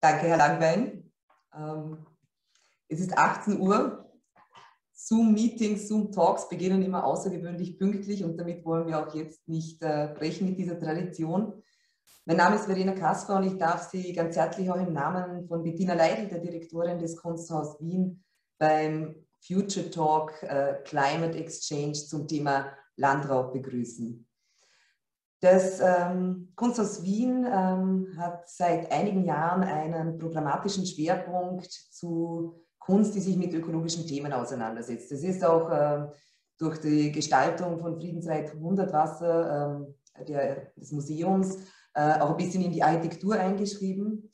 Danke, Herr Langbein. Ähm, es ist 18 Uhr. Zoom-Meetings, Zoom-Talks beginnen immer außergewöhnlich pünktlich und damit wollen wir auch jetzt nicht äh, brechen mit dieser Tradition. Mein Name ist Verena Kasper und ich darf Sie ganz herzlich auch im Namen von Bettina Leidl, der Direktorin des Kunsthaus Wien, beim Future Talk äh, Climate Exchange zum Thema Landraub begrüßen. Das ähm, Kunsthaus Wien ähm, hat seit einigen Jahren einen programmatischen Schwerpunkt zu Kunst, die sich mit ökologischen Themen auseinandersetzt. Das ist auch äh, durch die Gestaltung von Friedensreit Hundertwasser äh, des Museums äh, auch ein bisschen in die Architektur eingeschrieben.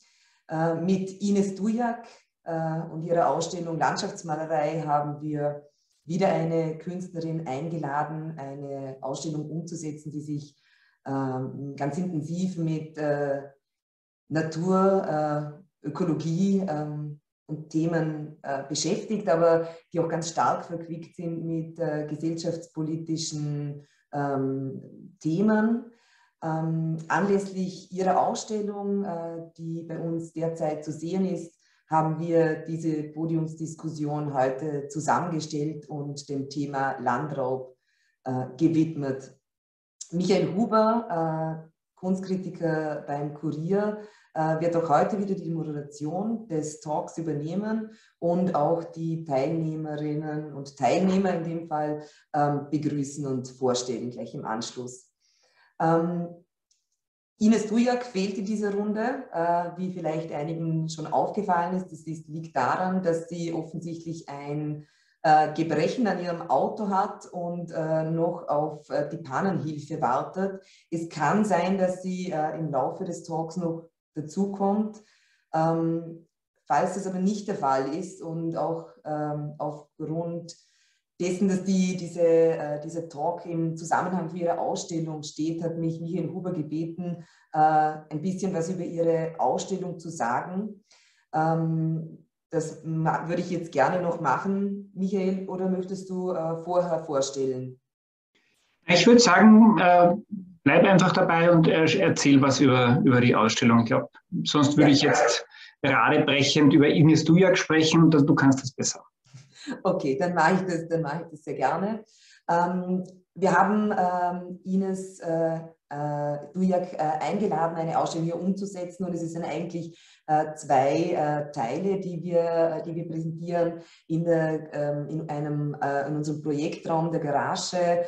Äh, mit Ines Dujak äh, und ihrer Ausstellung Landschaftsmalerei haben wir wieder eine Künstlerin eingeladen, eine Ausstellung umzusetzen, die sich ganz intensiv mit äh, Natur, äh, Ökologie ähm, und Themen äh, beschäftigt, aber die auch ganz stark verquickt sind mit gesellschaftspolitischen ähm, Themen. anlässlich ihrer Ausstellung, die bei uns derzeit zu sehen ist, haben wir diese Podiumsdiskussion heute zusammengestellt und dem Thema Landraub gewidmet. Michael Huber, äh, Kunstkritiker beim Kurier, äh, wird auch heute wieder die Moderation des Talks übernehmen und auch die Teilnehmerinnen und Teilnehmer in dem Fall ähm, begrüßen und vorstellen, gleich im Anschluss. Ähm, Ines Dujak fehlt in dieser Runde, äh, wie vielleicht einigen schon aufgefallen ist. Das liegt daran, dass sie offensichtlich ein äh, Gebrechen an ihrem Auto hat und äh, noch auf äh, die Pannenhilfe wartet. Es kann sein, dass sie äh, im Laufe des Talks noch dazukommt. Ähm, falls das aber nicht der Fall ist und auch ähm, aufgrund dessen, dass die, diese, äh, dieser Talk im Zusammenhang für ihre Ausstellung steht, hat mich Michael Huber gebeten, ein bisschen was über ihre Ausstellung zu sagen. Ähm, das würde ich jetzt gerne noch machen, Michael, oder möchtest du äh, vorher vorstellen? Ich würde sagen, äh, bleib einfach dabei und erzähl was über, über die Ausstellung. Ich glaube, sonst würde ja. ich jetzt radebrechend über Ines Dujak sprechen und du kannst das besser. Okay, dann mache ich das, dann mache ich das sehr gerne. Ähm, wir haben ähm, Ines äh, äh, Dujak äh, eingeladen, eine Ausstellung hier umzusetzen und es sind eigentlich äh, zwei äh, Teile, die wir, die wir präsentieren. In, der, ähm, in, einem, äh, in unserem Projektraum der Garage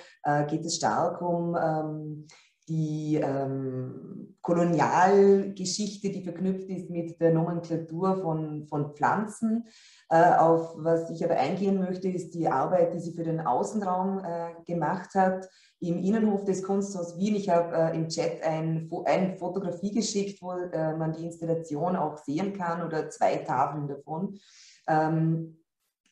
geht es stark um ähm, die ähm, Kolonialgeschichte, die verknüpft ist mit der Nomenklatur von, von Pflanzen. Äh, auf was ich aber eingehen möchte, ist die Arbeit, die sie für den Außenraum äh, gemacht hat im Innenhof des Kunsthaus Wien. Ich habe äh, im Chat ein, eine Fotografie geschickt, wo äh, man die Installation auch sehen kann oder zwei Tafeln davon. Ähm,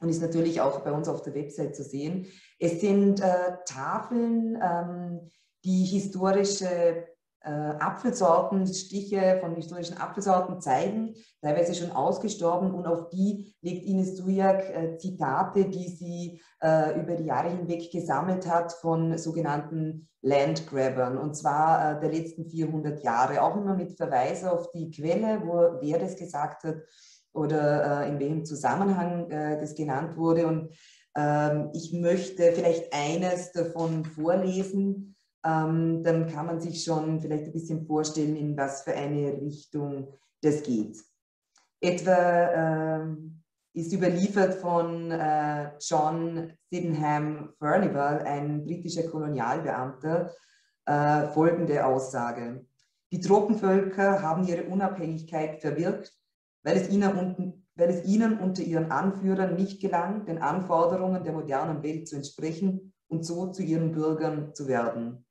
und ist natürlich auch bei uns auf der Website zu sehen. Es sind äh, Tafeln, ähm, die historische äh, Apfelsorten, Stiche von historischen Apfelsorten zeigen, teilweise schon ausgestorben und auf die legt Ines Dujak äh, Zitate, die sie äh, über die Jahre hinweg gesammelt hat von sogenannten Landgrabbern. Und zwar äh, der letzten 400 Jahre, auch immer mit Verweis auf die Quelle, wo wer das gesagt hat oder äh, in welchem Zusammenhang äh, das genannt wurde. Und ähm, ich möchte vielleicht eines davon vorlesen, ähm, dann kann man sich schon vielleicht ein bisschen vorstellen, in was für eine Richtung das geht. Etwa äh, ist überliefert von äh, John Sydenham Furnival, ein britischer Kolonialbeamter, äh, folgende Aussage. Die Tropenvölker haben ihre Unabhängigkeit verwirkt, weil es, ihnen weil es ihnen unter ihren Anführern nicht gelang, den Anforderungen der modernen Welt zu entsprechen und so zu ihren Bürgern zu werden.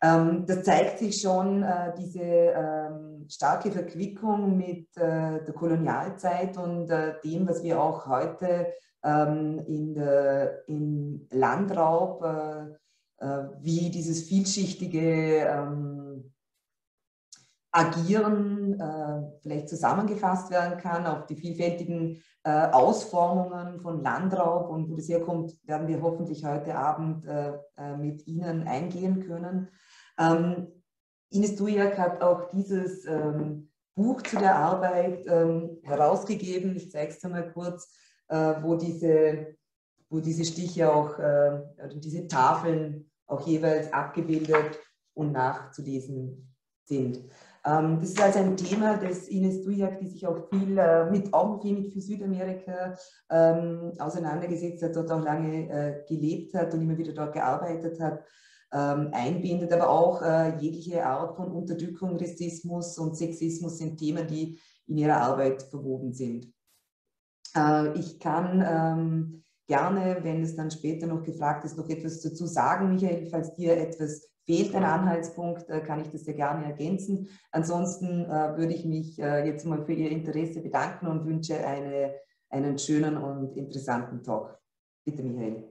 Ähm, das zeigt sich schon, äh, diese ähm, starke Verquickung mit äh, der Kolonialzeit und äh, dem, was wir auch heute ähm, in der, im Landraub, äh, äh, wie dieses vielschichtige ähm, Agieren äh, vielleicht zusammengefasst werden kann, auf die vielfältigen Ausformungen von Landraub und wo das herkommt, werden wir hoffentlich heute Abend mit Ihnen eingehen können. Ähm, Ines Dujak hat auch dieses ähm, Buch zu der Arbeit ähm, herausgegeben. Ich zeige es dir mal kurz, äh, wo, diese, wo diese Stiche auch, äh, diese Tafeln auch jeweils abgebildet und nachzulesen sind. Ähm, das ist also ein Thema, das Ines Dujak, die sich auch viel äh, mit, auch viel mit für Südamerika ähm, auseinandergesetzt hat, dort auch lange äh, gelebt hat und immer wieder dort gearbeitet hat, ähm, einbindet, aber auch äh, jegliche Art von Unterdrückung, Rassismus und Sexismus sind Themen, die in ihrer Arbeit verwoben sind. Ich kann gerne, wenn es dann später noch gefragt ist, noch etwas dazu sagen, Michael, falls dir etwas fehlt, ein Anhaltspunkt, äh, kann ich das sehr gerne ergänzen. Ansonsten äh, würde ich mich äh, jetzt mal für Ihr Interesse bedanken und wünsche eine, einen schönen und interessanten Talk. Bitte, Michael.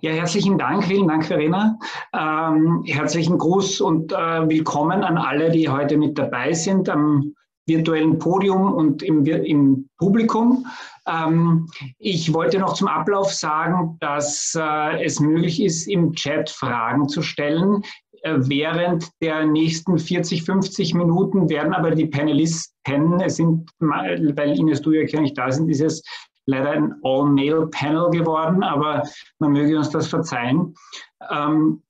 Ja, herzlichen Dank, vielen Dank, Verena. Ähm, herzlichen Gruß und äh, willkommen an alle, die heute mit dabei sind am virtuellen Podium und im, im Publikum. Ähm, ich wollte noch zum Ablauf sagen, dass äh, es möglich ist, im Chat Fragen zu stellen. Äh, während der nächsten 40, 50 Minuten werden aber die Panelisten, es sind, weil Ines, du ja nicht da sind, ist es leider ein All-Male-Panel geworden, aber man möge uns das verzeihen. Ähm,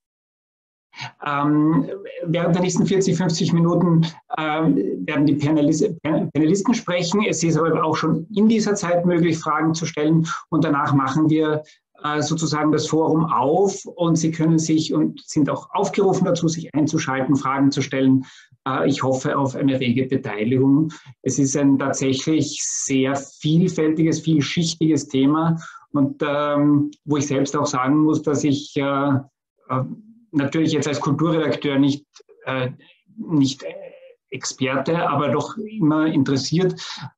ähm, während der nächsten 40, 50 Minuten ähm, werden die Panelist, Panelisten sprechen. Es ist aber auch schon in dieser Zeit möglich, Fragen zu stellen. Und danach machen wir äh, sozusagen das Forum auf und Sie können sich und sind auch aufgerufen dazu, sich einzuschalten, Fragen zu stellen. Äh, ich hoffe auf eine rege Beteiligung. Es ist ein tatsächlich sehr vielfältiges, vielschichtiges Thema und ähm, wo ich selbst auch sagen muss, dass ich äh, äh natürlich jetzt als Kulturredakteur nicht, äh, nicht Experte, aber doch immer interessiert,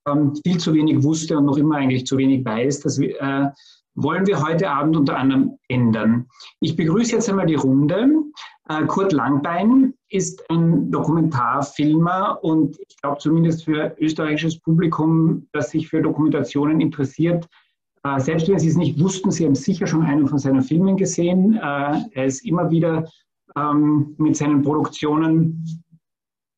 ähm, viel zu wenig wusste und noch immer eigentlich zu wenig weiß. Das äh, wollen wir heute Abend unter anderem ändern. Ich begrüße jetzt einmal die Runde. Äh, Kurt Langbein ist ein Dokumentarfilmer und ich glaube zumindest für österreichisches Publikum, das sich für Dokumentationen interessiert, äh, selbst wenn Sie es nicht wussten, Sie haben sicher schon einen von seinen Filmen gesehen. Äh, er ist immer wieder ähm, mit seinen Produktionen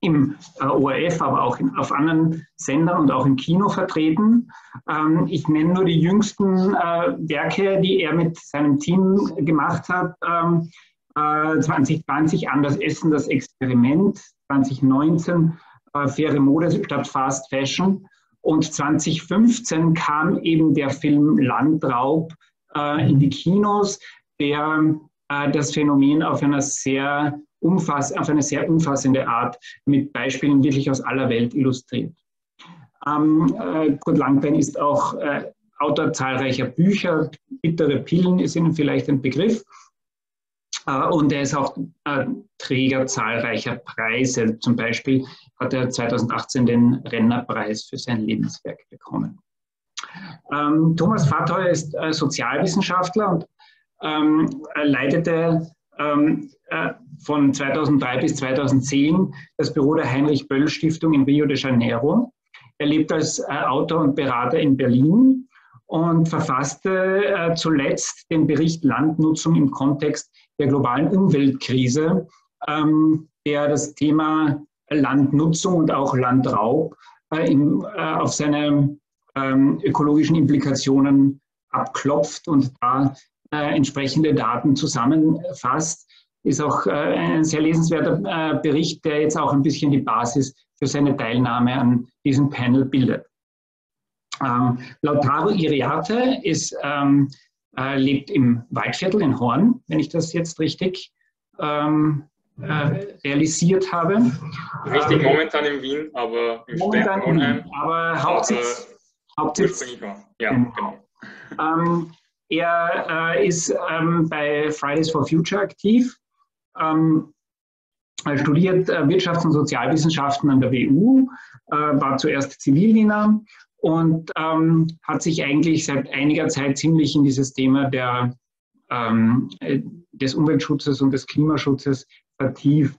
im äh, ORF, aber auch auf anderen Sendern und auch im Kino vertreten. Ähm, ich nenne nur die jüngsten Werke, die er mit seinem Team gemacht hat. Ähm, äh, 2020 Anders Essen, das Experiment. 2019 äh, Faire Mode statt Fast Fashion. Und 2015 kam eben der Film Landraub äh, in die Kinos, der äh, das Phänomen auf einer sehr umfass, auf eine sehr umfassende Art mit Beispielen wirklich aus aller Welt illustriert. Ähm, äh, Kurt Langbein ist auch äh, Autor zahlreicher Bücher. Bittere Pillen ist Ihnen vielleicht ein Begriff. Und er ist auch Träger zahlreicher Preise. Zum Beispiel hat er 2018 den Rennerpreis für sein Lebenswerk bekommen. Ähm, Thomas Fatheuer ist äh, Sozialwissenschaftler und ähm, leitete ähm, äh, von 2003 bis 2010 das Büro der Heinrich Böll Stiftung in Rio de Janeiro. Er lebt als äh, Autor und Berater in Berlin und verfasste zuletzt den Bericht Landnutzung im Kontext der globalen Umweltkrise, ähm, der das Thema Landnutzung und auch Landraub äh, in, äh, auf seine ähm, ökologischen Implikationen abklopft und da äh, entsprechende Daten zusammenfasst. Ist auch äh, ein sehr lesenswerter äh, Bericht, der jetzt auch ein bisschen die Basis für seine Teilnahme an diesem Panel bildet. Ähm, Lautaro Iriarte ist, ähm, äh, lebt im Waldviertel in Horn, wenn ich das jetzt richtig ähm, äh, realisiert habe. Richtig, ähm, momentan in Wien, aber im momentan in Wien, aber Hauptsitz. Aber Hauptsitz ja, genau. genau. Ähm, er äh, ist ähm, bei Fridays for Future aktiv, ähm, er studiert äh, Wirtschafts- und Sozialwissenschaften an der WU, äh, war zuerst Zivildiener und ähm, hat sich eigentlich seit einiger Zeit ziemlich in dieses Thema der, ähm, äh, des Umweltschutzes und des Klimaschutzes vertieft.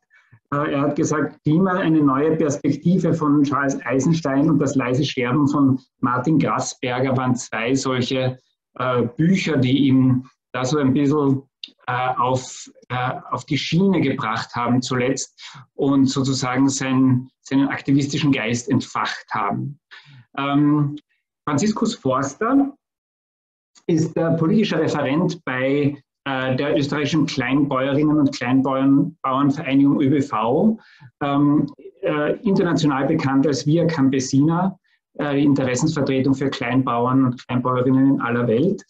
Äh, er hat gesagt, Klima, eine neue Perspektive von Charles Eisenstein und das leise Sterben von Martin Grassberger waren zwei solche äh, Bücher, die ihm da so ein bisschen äh, auf, äh, auf die Schiene gebracht haben zuletzt und sozusagen sein, seinen aktivistischen Geist entfacht haben. Ähm, Franziskus Forster ist der politische Referent bei äh, der österreichischen Kleinbäuerinnen und Kleinbauernvereinigung ÖBV, ähm, äh, international bekannt als Via Campesina, äh, Interessensvertretung für Kleinbauern und Kleinbäuerinnen in aller Welt.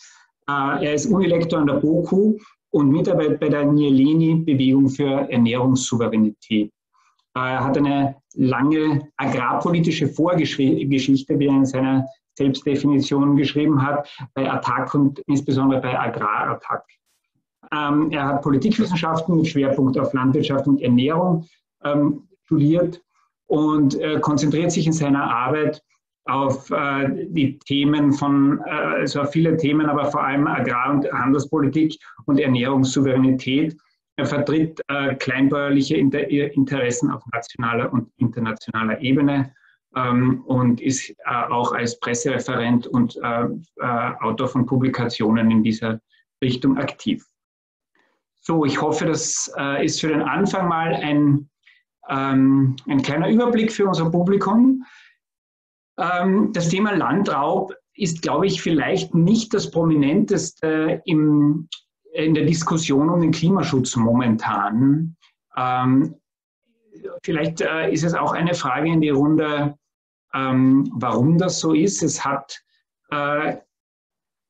Äh, er ist Unilektor an der BOKU und Mitarbeit bei der Nieleni-Bewegung für Ernährungssouveränität. Er hat eine lange agrarpolitische Vorgeschichte, wie er in seiner Selbstdefinition geschrieben hat, bei Attac und insbesondere bei Agrarattac. Ähm, er hat Politikwissenschaften mit Schwerpunkt auf Landwirtschaft und Ernährung ähm, studiert und äh, konzentriert sich in seiner Arbeit auf äh, die Themen von, äh, also auf viele Themen, aber vor allem Agrar- und Handelspolitik und Ernährungssouveränität. Er vertritt äh, kleinbäuerliche Inter Interessen auf nationaler und internationaler Ebene ähm, und ist äh, auch als Pressereferent und äh, äh, Autor von Publikationen in dieser Richtung aktiv. So, ich hoffe, das ist für den Anfang mal ein, ähm, ein kleiner Überblick für unser Publikum. Ähm, das Thema Landraub ist, glaube ich, vielleicht nicht das prominenteste im, in der Diskussion um den Klimaschutz momentan. Ähm, vielleicht äh, ist es auch eine Frage in die Runde, ähm, warum das so ist. Es hat, äh,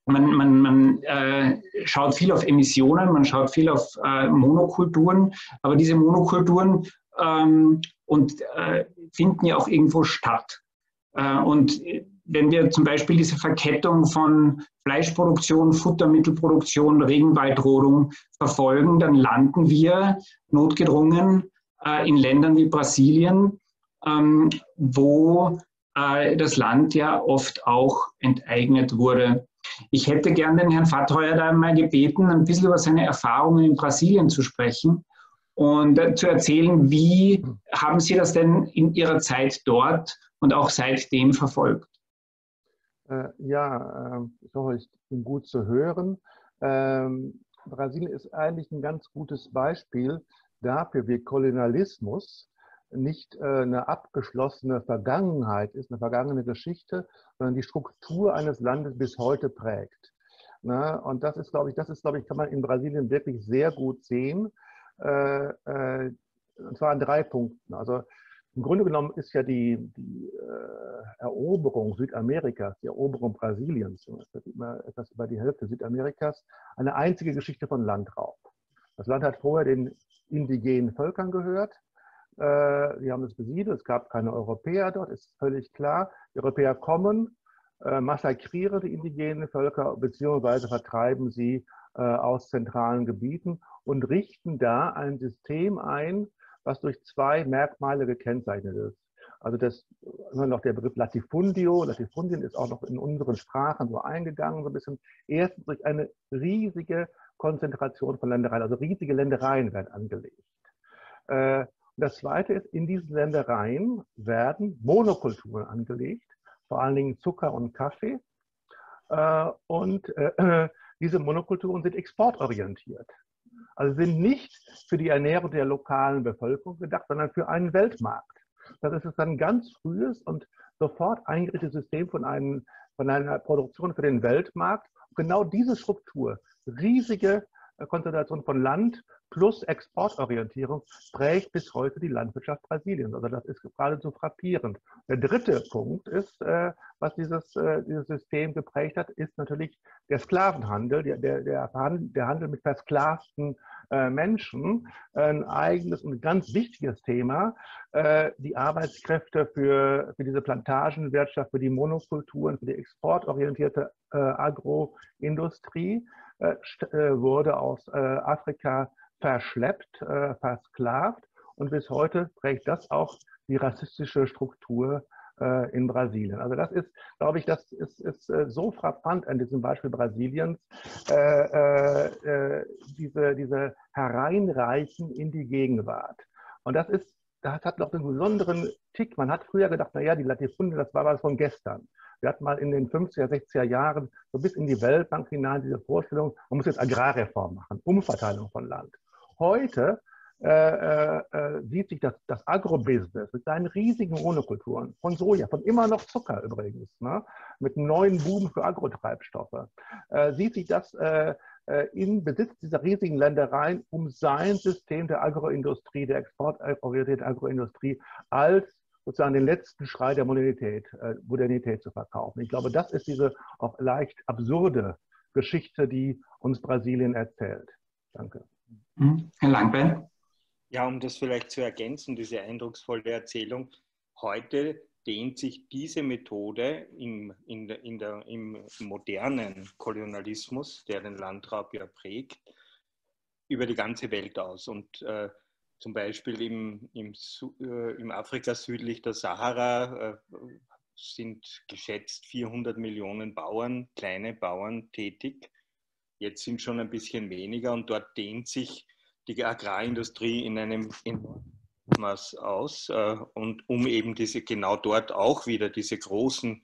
man, man, man äh, schaut viel auf Emissionen, man schaut viel auf äh, Monokulturen, aber diese Monokulturen ähm, und, äh, finden ja auch irgendwo statt. Äh, und wenn wir zum Beispiel diese Verkettung von Fleischproduktion, Futtermittelproduktion, Regenwaldrodung verfolgen, dann landen wir notgedrungen äh, in Ländern wie Brasilien, ähm, wo äh, das Land ja oft auch enteignet wurde. Ich hätte gern den Herrn Fattheuer da mal gebeten, ein bisschen über seine Erfahrungen in Brasilien zu sprechen und zu erzählen, wie haben Sie das denn in Ihrer Zeit dort und auch seitdem verfolgt? Äh, ja, äh, ich hoffe, ich bin gut zu hören. Ähm, Brasilien ist eigentlich ein ganz gutes Beispiel dafür, wie Kolonialismus nicht äh, eine abgeschlossene Vergangenheit ist, eine vergangene Geschichte, sondern die Struktur eines Landes bis heute prägt. Ne? Und das ist, glaube ich, das ist, glaube ich, kann man in Brasilien wirklich sehr gut sehen. Äh, äh, und zwar an drei Punkten. Also im Grunde genommen ist ja die, die äh, Eroberung Südamerikas, die Eroberung Brasiliens, immer etwas über die Hälfte Südamerikas, eine einzige Geschichte von Landraub. Das Land hat vorher den indigenen Völkern gehört. Äh, haben es besiedelt, es gab keine Europäer dort, ist völlig klar. Die Europäer kommen, äh, massakrieren die indigenen Völker beziehungsweise vertreiben sie äh, aus zentralen Gebieten und richten da ein System ein, was durch zwei Merkmale gekennzeichnet ist. Also das immer noch der Begriff Latifundio. Latifundien ist auch noch in unseren Sprachen so eingegangen, so ein bisschen. Erstens durch eine riesige Konzentration von Ländereien, also riesige Ländereien werden angelegt. Äh, das zweite ist, in diesen Ländereien werden Monokulturen angelegt, vor allen Dingen Zucker und Kaffee. Äh, und äh, diese Monokulturen sind exportorientiert. Also sind nicht für die Ernährung der lokalen Bevölkerung gedacht, sondern für einen Weltmarkt. Das ist ein ganz frühes und sofort eingerichtetes System von, einem, von einer Produktion für den Weltmarkt. Genau diese Struktur, riesige äh, Konzentration von Land plus Exportorientierung prägt bis heute die Landwirtschaft Brasiliens. Also das ist geradezu frappierend. Der dritte Punkt ist, äh, was dieses, äh, dieses System geprägt hat, ist natürlich der Sklavenhandel, der, der, der, Handel mit versklavten Menschen. Ein eigenes und ganz wichtiges Thema. Die Arbeitskräfte für, für diese Plantagenwirtschaft, für die Monokulturen, für die exportorientierte Agroindustrie wurde aus Afrika verschleppt, äh, versklavt und bis heute prägt das auch die rassistische Struktur äh, in Brasilien. Also das ist, glaube ich, das ist, ist äh, so frappant an diesem Beispiel Brasiliens, äh, äh, diese, diese Hereinreichen in die Gegenwart. Und das ist, das hat noch einen besonderen Tick. Man hat früher gedacht, naja, die Latifunde, das war was von gestern. Wir hatten mal in den 50er, 60er Jahren so bis in die Weltbank hinein diese Vorstellung, man muss jetzt Agrarreform machen, Umverteilung von Land. Heute äh, äh, äh, sieht sich das, das Agrobusiness mit seinen riesigen Monokulturen von Soja, von immer noch Zucker übrigens, ne, mit einem neuen Boom für Agrotreibstoffe, äh, sieht sich das äh, äh, in Besitz dieser riesigen Ländereien, um sein System der Agroindustrie, der exportorientierten Agroindustrie als sozusagen den letzten Schrei der Modernität, Modernität zu verkaufen. Ich glaube, das ist diese auch leicht absurde Geschichte, die uns Brasilien erzählt. Danke. Hm, Herr Langbein. Ja, um das vielleicht zu ergänzen, diese eindrucksvolle Erzählung. Heute dehnt sich diese Methode im, in in der, im modernen Kolonialismus, der den Landraub ja prägt, über die ganze Welt aus. Und äh, zum Beispiel im, im, äh, im Afrika südlich der Sahara äh, sind geschätzt 400 Millionen Bauern, kleine Bauern tätig. Jetzt sind schon ein bisschen weniger und dort dehnt sich die Agrarindustrie in einem Maß aus äh, und um eben diese genau dort auch wieder diese großen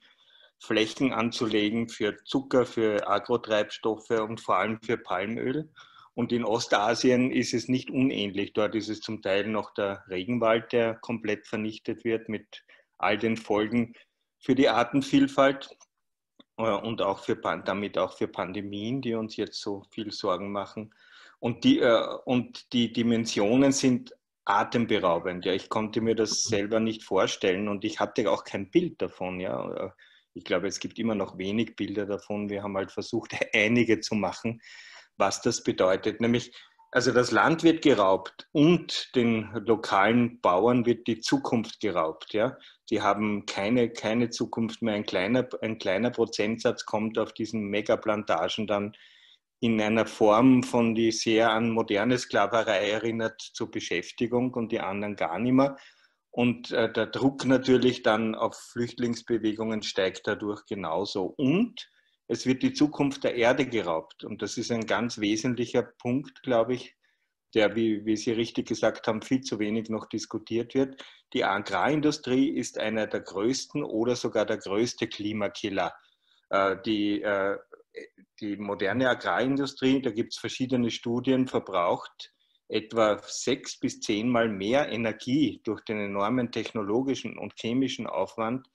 Flächen anzulegen für Zucker, für Agrotreibstoffe und vor allem für Palmöl. Und in Ostasien ist es nicht unähnlich. Dort ist es zum Teil noch der Regenwald, der komplett vernichtet wird mit all den Folgen für die Artenvielfalt und auch für, damit auch für Pandemien, die uns jetzt so viel Sorgen machen. Und die, äh, und die Dimensionen sind atemberaubend. Ja, ich konnte mir das selber nicht vorstellen und ich hatte auch kein Bild davon. Ja, ich glaube, es gibt immer noch wenig Bilder davon. Wir haben halt versucht, einige zu machen, was das bedeutet. Nämlich, also das Land wird geraubt und den lokalen Bauern wird die Zukunft geraubt. Ja, die haben keine, keine Zukunft mehr. Ein kleiner, ein kleiner Prozentsatz kommt auf diesen Megaplantagen dann in einer Form von, die sehr an moderne Sklaverei erinnert, zur Beschäftigung und die anderen gar nicht mehr. Und äh, der Druck natürlich dann auf Flüchtlingsbewegungen steigt dadurch genauso. Und es wird die Zukunft der Erde geraubt. Und das ist ein ganz wesentlicher Punkt, glaube ich, der, wie, wie Sie richtig gesagt haben, viel zu wenig noch diskutiert wird. Die Agrarindustrie ist einer der größten oder sogar der größte Klimakiller. Äh, die äh, die moderne Agrarindustrie, da gibt es verschiedene Studien, verbraucht etwa sechs bis zehnmal mehr Energie durch den enormen technologischen und chemischen Aufwand,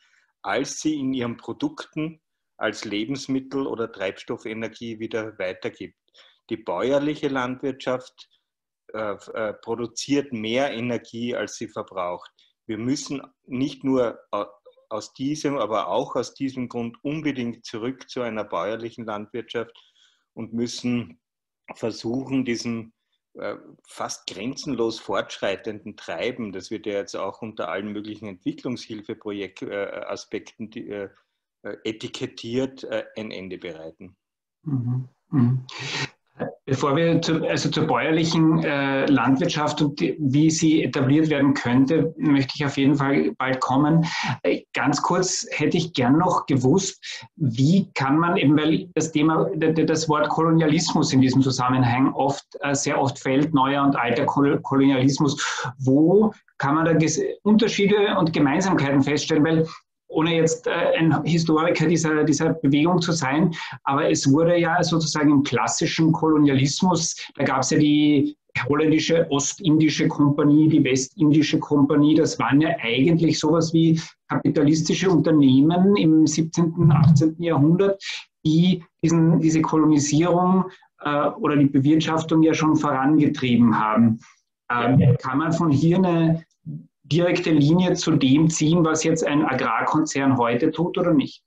als sie in ihren Produkten als Lebensmittel oder Treibstoffenergie wieder weitergibt. Die bäuerliche Landwirtschaft äh, äh, produziert mehr Energie, als sie verbraucht. Wir müssen nicht nur äh, aus diesem, aber auch aus diesem Grund unbedingt zurück zu einer bäuerlichen Landwirtschaft und müssen versuchen, diesem äh, fast grenzenlos fortschreitenden Treiben, das wird ja jetzt auch unter allen möglichen Entwicklungshilfeprojektaspekten äh, etikettiert, ein Ende bereiten. Mhm. Mhm. Bevor wir zu, also zur bäuerlichen äh, Landwirtschaft und die, wie sie etabliert werden könnte, möchte ich auf jeden Fall bald kommen. Äh, ganz kurz hätte ich gern noch gewusst, wie kann man eben, weil das Thema, das Wort Kolonialismus in diesem Zusammenhang oft, äh, sehr oft fällt, neuer und alter Kolonialismus. Wo kann man da Unterschiede und Gemeinsamkeiten feststellen? Weil ohne jetzt äh, ein Historiker dieser, dieser Bewegung zu sein, aber es wurde ja sozusagen im klassischen Kolonialismus, da gab es ja die holländische Ostindische Kompanie, die Westindische Kompanie, das waren ja eigentlich sowas wie kapitalistische Unternehmen im 17., 18. Jahrhundert, die diesen, diese Kolonisierung äh, oder die Bewirtschaftung ja schon vorangetrieben haben. Ähm, kann man von hier eine, direkte Linie zu dem ziehen, was jetzt ein Agrarkonzern heute tut oder nicht?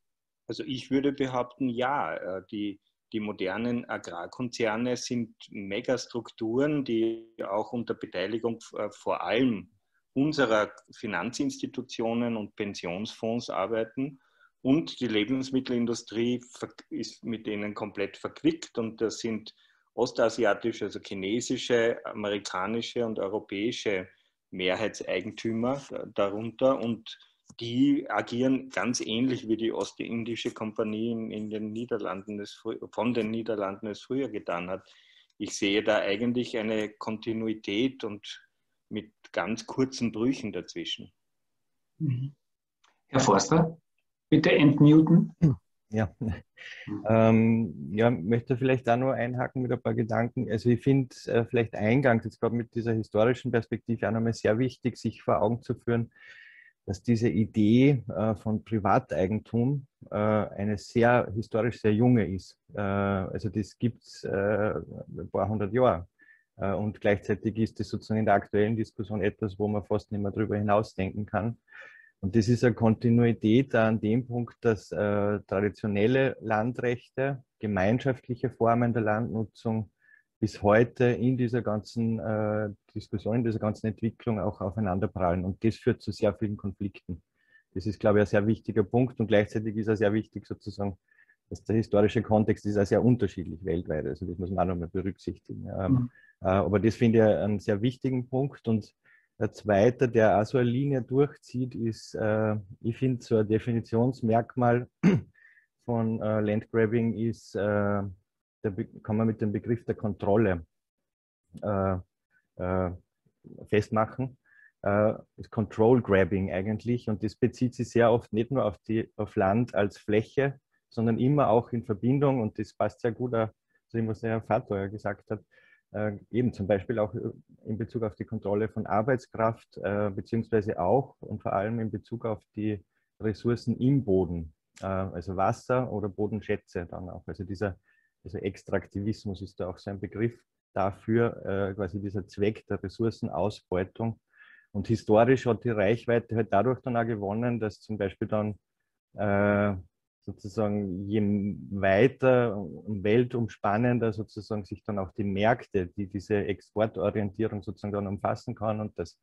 Also ich würde behaupten, ja. Äh, die, die modernen Agrarkonzerne sind Megastrukturen, die auch unter Beteiligung äh, vor allem unserer Finanzinstitutionen und Pensionsfonds arbeiten. Und die Lebensmittelindustrie ist mit denen komplett verquickt und das sind ostasiatische, also chinesische, amerikanische und europäische Mehrheitseigentümer darunter und die agieren ganz ähnlich wie die Ostindische Kompanie in, den Niederlanden es, von den Niederlanden es früher getan hat. Ich sehe da eigentlich eine Kontinuität und mit ganz kurzen Brüchen dazwischen. Mhm. Herr Forster? bitte entmuten. Ja. Ähm, ja, möchte vielleicht da nur einhaken mit ein paar Gedanken. Also ich finde äh, vielleicht eingangs, jetzt gerade mit dieser historischen Perspektive auch nochmal sehr wichtig, sich vor Augen zu führen, dass diese Idee äh, von Privateigentum äh, eine sehr historisch sehr junge ist. Äh, also das gibt es äh, ein paar hundert Jahre. Äh, und gleichzeitig ist das sozusagen in der aktuellen Diskussion etwas, wo man fast nicht mehr darüber hinausdenken kann. Und das ist eine Kontinuität an dem Punkt, dass äh, traditionelle Landrechte, gemeinschaftliche Formen der Landnutzung bis heute in dieser ganzen äh, Diskussion, in dieser ganzen Entwicklung auch aufeinanderprallen. Und das führt zu sehr vielen Konflikten. Das ist, glaube ich, ein sehr wichtiger Punkt und gleichzeitig ist er sehr wichtig sozusagen, dass der historische Kontext ist auch sehr unterschiedlich weltweit. Also das muss man auch nochmal berücksichtigen. Ähm, mhm. Äh, aber das finde ich einen sehr wichtigen Punkt und der zweite, der auch so eine Linie durchzieht, ist, äh, ich finde, so ein Definitionsmerkmal von äh, Landgrabbing ist, äh, der, kann man mit dem Begriff der Kontrolle äh, äh, festmachen. Äh, ist Control Grabbing eigentlich und das bezieht sich sehr oft nicht nur auf, die, auf Land als Fläche, sondern immer auch in Verbindung und das passt sehr gut auch was der Herr Vater gesagt hat, äh, eben zum Beispiel auch äh, in Bezug auf die Kontrolle von Arbeitskraft, äh, beziehungsweise auch und vor allem in Bezug auf die Ressourcen im Boden, äh, also Wasser oder Bodenschätze dann auch. Also dieser also Extraktivismus ist da auch so ein Begriff dafür, äh, quasi dieser Zweck der Ressourcenausbeutung. Und historisch hat die Reichweite halt dadurch dann auch gewonnen, dass zum Beispiel dann äh, sozusagen je weiter und weltumspannender sozusagen sich dann auch die Märkte, die diese Exportorientierung sozusagen dann umfassen kann und dass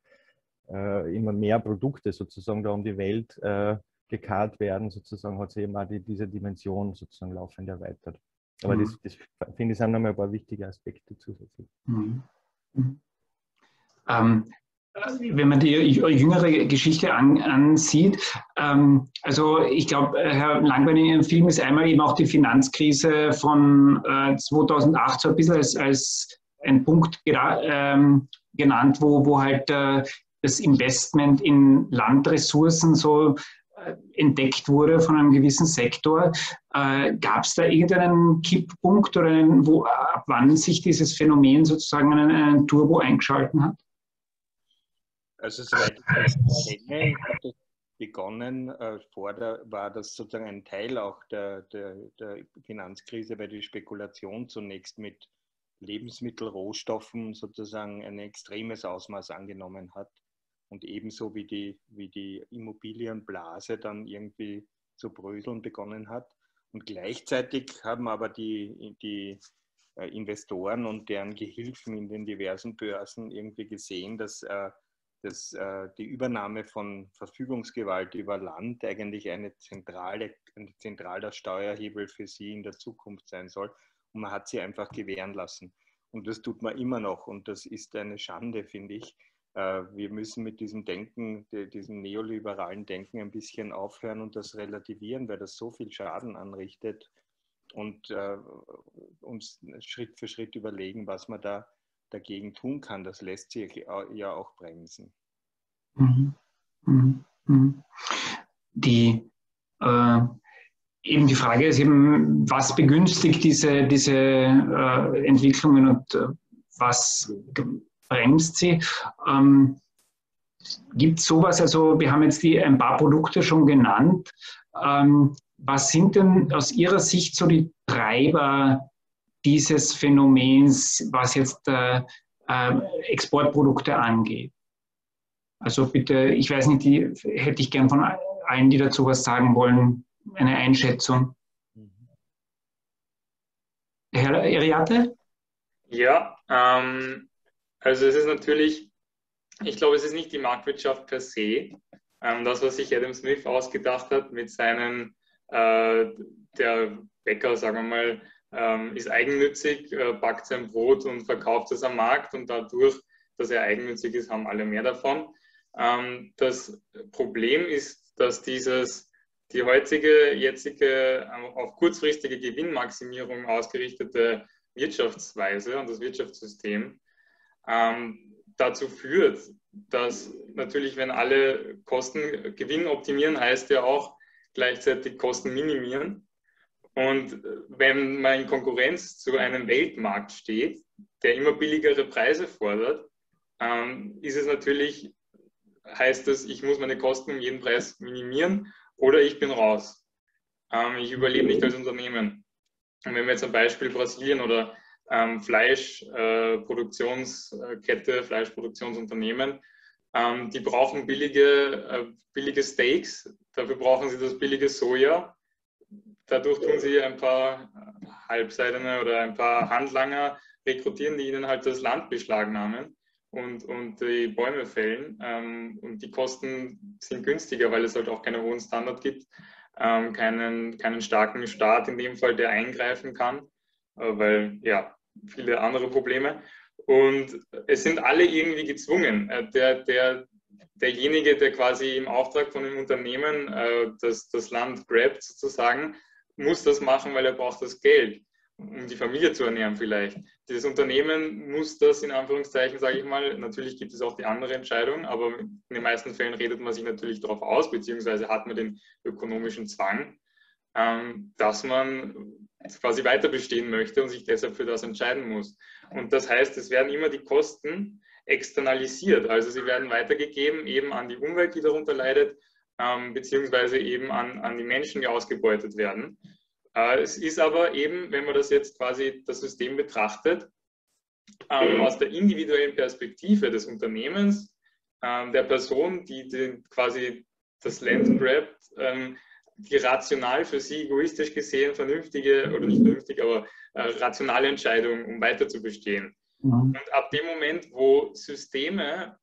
äh, immer mehr Produkte sozusagen da um die Welt äh, gekarrt werden, sozusagen hat sich eben auch die, diese Dimension sozusagen laufend erweitert. Aber mhm. das, das finde ich sind nochmal ein paar wichtige Aspekte zusätzlich. Mhm. Mhm. Ähm, wenn man die jüngere Geschichte an, ansieht, ähm, also ich glaube, Herr Langbein in Ihrem Film ist einmal eben auch die Finanzkrise von äh, 2008 so ein bisschen als, als ein Punkt ähm, genannt, wo, wo halt äh, das Investment in Landressourcen so äh, entdeckt wurde von einem gewissen Sektor. Äh, Gab es da irgendeinen Kipppunkt oder einen, wo, ab wann sich dieses Phänomen sozusagen einen, einen Turbo eingeschalten hat? Also soweit ich kenne, hat das begonnen, äh, vor der, war das sozusagen ein Teil auch der, der, der Finanzkrise, weil die Spekulation zunächst mit Lebensmittelrohstoffen sozusagen ein extremes Ausmaß angenommen hat und ebenso wie die, wie die Immobilienblase dann irgendwie zu bröseln begonnen hat. Und gleichzeitig haben aber die, die äh, Investoren und deren Gehilfen in den diversen Börsen irgendwie gesehen, dass äh, dass äh, die Übernahme von Verfügungsgewalt über Land eigentlich eine zentrale, ein zentraler Steuerhebel für sie in der Zukunft sein soll. Und man hat sie einfach gewähren lassen. Und das tut man immer noch. Und das ist eine Schande, finde ich. Äh, wir müssen mit diesem Denken, diesem neoliberalen Denken ein bisschen aufhören und das relativieren, weil das so viel Schaden anrichtet. Und äh, uns Schritt für Schritt überlegen, was man da dagegen tun kann, das lässt sich ja auch bremsen. Mhm. Mhm. Mhm. Die, äh, eben die Frage ist eben, was begünstigt diese, diese äh, Entwicklungen und äh, was bremst sie? Ähm, Gibt es sowas, also wir haben jetzt die, ein paar Produkte schon genannt. Ähm, was sind denn aus Ihrer Sicht so die Treiber dieses Phänomens, was jetzt äh, äh, Exportprodukte angeht. Also bitte, ich weiß nicht, die hätte ich gern von allen, die dazu was sagen wollen, eine Einschätzung. Herr Eriate? Ja, ähm, also es ist natürlich, ich glaube, es ist nicht die Marktwirtschaft per se. Ähm, das, was sich Adam Smith ausgedacht hat mit seinen, äh, der Bäcker, sagen wir mal, ähm, ist eigennützig, äh, backt sein Brot und verkauft es am Markt und dadurch, dass er eigennützig ist, haben alle mehr davon. Ähm, das Problem ist, dass dieses, die heutige, jetzige, ähm, auf kurzfristige Gewinnmaximierung ausgerichtete Wirtschaftsweise und das Wirtschaftssystem ähm, dazu führt, dass natürlich, wenn alle Kosten Gewinn optimieren, heißt ja auch, gleichzeitig Kosten minimieren. Und wenn man in Konkurrenz zu einem Weltmarkt steht, der immer billigere Preise fordert, ähm, ist es natürlich, heißt das, ich muss meine Kosten um jeden Preis minimieren oder ich bin raus. Ähm, ich überlebe nicht als Unternehmen. Und wenn wir jetzt ein Beispiel Brasilien oder ähm, Fleischproduktionskette, äh, Fleischproduktionsunternehmen, die brauchen billige, äh, billige Steaks, dafür brauchen sie das billige Soja. Dadurch tun sie ein paar Halbseidene oder ein paar Handlanger rekrutieren, die ihnen halt das Land beschlagnahmen und, und die Bäume fällen. Ähm, und die Kosten sind günstiger, weil es halt auch keinen hohen Standard gibt, ähm, keinen, keinen starken Staat in dem Fall, der eingreifen kann, äh, weil ja, viele andere Probleme. Und es sind alle irgendwie gezwungen. Äh, der, der, derjenige, der quasi im Auftrag von dem Unternehmen äh, das, das Land grabt sozusagen, muss das machen, weil er braucht das Geld um die Familie zu ernähren vielleicht. Dieses Unternehmen muss das in Anführungszeichen, sage ich mal, natürlich gibt es auch die andere Entscheidung, aber in den meisten Fällen redet man sich natürlich darauf aus, beziehungsweise hat man den ökonomischen Zwang, ähm, dass man quasi weiter bestehen möchte und sich deshalb für das entscheiden muss. Und das heißt, es werden immer die Kosten externalisiert, also sie werden weitergegeben eben an die Umwelt, die darunter leidet, ähm, beziehungsweise eben an, an die Menschen, die ausgebeutet werden. Äh, es ist aber eben, wenn man das jetzt quasi das System betrachtet, ähm, aus der individuellen Perspektive des Unternehmens, ähm, der Person, die den, quasi das Land grabt, ähm, die rational für sie egoistisch gesehen vernünftige oder nicht vernünftig, aber äh, rationale Entscheidung, um weiter zu bestehen. Mhm. Und ab dem Moment, wo Systeme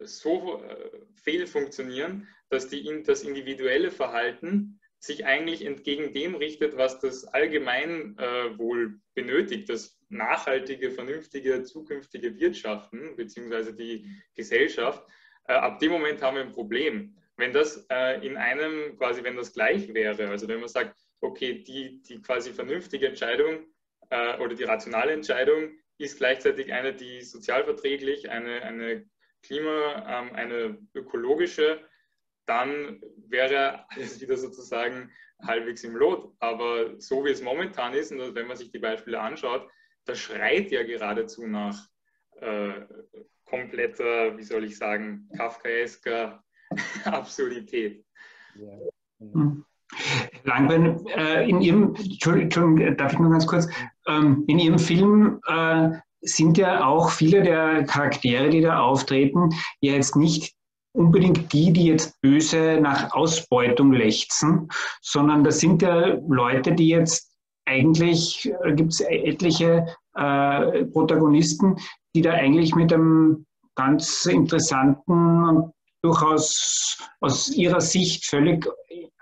so äh, fehlfunktionieren, dass die, das individuelle Verhalten sich eigentlich entgegen dem richtet, was das Allgemeinwohl äh, benötigt, das nachhaltige, vernünftige, zukünftige Wirtschaften beziehungsweise die Gesellschaft. Äh, ab dem Moment haben wir ein Problem. Wenn das äh, in einem quasi, wenn das gleich wäre, also wenn man sagt, okay, die, die quasi vernünftige Entscheidung äh, oder die rationale Entscheidung ist gleichzeitig eine, die sozialverträglich, eine, eine Klima, ähm, eine ökologische dann wäre alles wieder sozusagen halbwegs im Lot. Aber so wie es momentan ist, und wenn man sich die Beispiele anschaut, das schreit ja geradezu nach äh, kompletter, wie soll ich sagen, kafkaesker Absurdität. Ja. Hm. Langbein, äh, in Ihrem, Entschuldigung, darf ich nur ganz kurz, ähm, in Ihrem Film äh, sind ja auch viele der Charaktere, die da auftreten, ja jetzt nicht unbedingt die, die jetzt böse nach Ausbeutung lechzen, sondern das sind ja Leute, die jetzt eigentlich, äh, gibt es etliche äh, Protagonisten, die da eigentlich mit einem ganz interessanten und durchaus aus ihrer Sicht völlig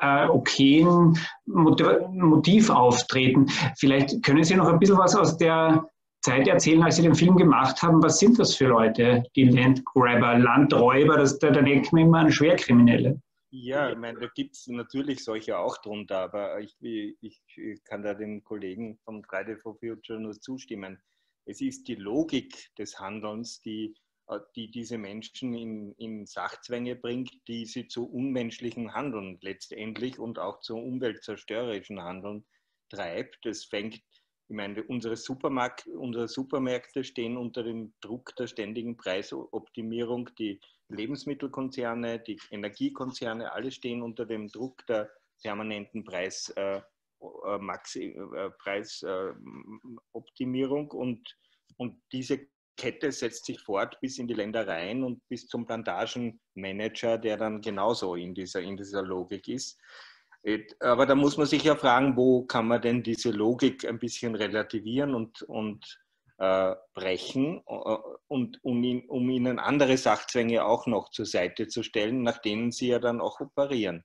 äh, okayen Motiv auftreten. Vielleicht können Sie noch ein bisschen was aus der Zeit erzählen, als Sie den Film gemacht haben, was sind das für Leute, die Landgrabber, Landräuber, das, da, da denkt man immer an Schwerkriminelle. Ja, ich meine, da gibt es natürlich solche auch drunter, aber ich, ich, ich, kann da den Kollegen von Friday for Future nur zustimmen. Es ist die Logik des Handelns, die, die diese Menschen in, in Sachzwänge bringt, die sie zu unmenschlichen Handeln letztendlich und auch zu umweltzerstörerischen Handeln treibt. Es fängt ich meine, unsere, Supermarkt, unsere Supermärkte stehen unter dem Druck der ständigen Preisoptimierung. Die Lebensmittelkonzerne, die Energiekonzerne, alle stehen unter dem Druck der permanenten Preis, äh, äh, äh, Preisoptimierung. und, und diese Kette setzt sich fort bis in die Ländereien und bis zum Plantagenmanager, der dann genauso in dieser, in dieser Logik ist. Aber da muss man sich ja fragen, wo kann man denn diese Logik ein bisschen relativieren und, und äh, brechen äh, und um, ihn, um, ihnen andere Sachzwänge auch noch zur Seite zu stellen, nach denen sie ja dann auch operieren.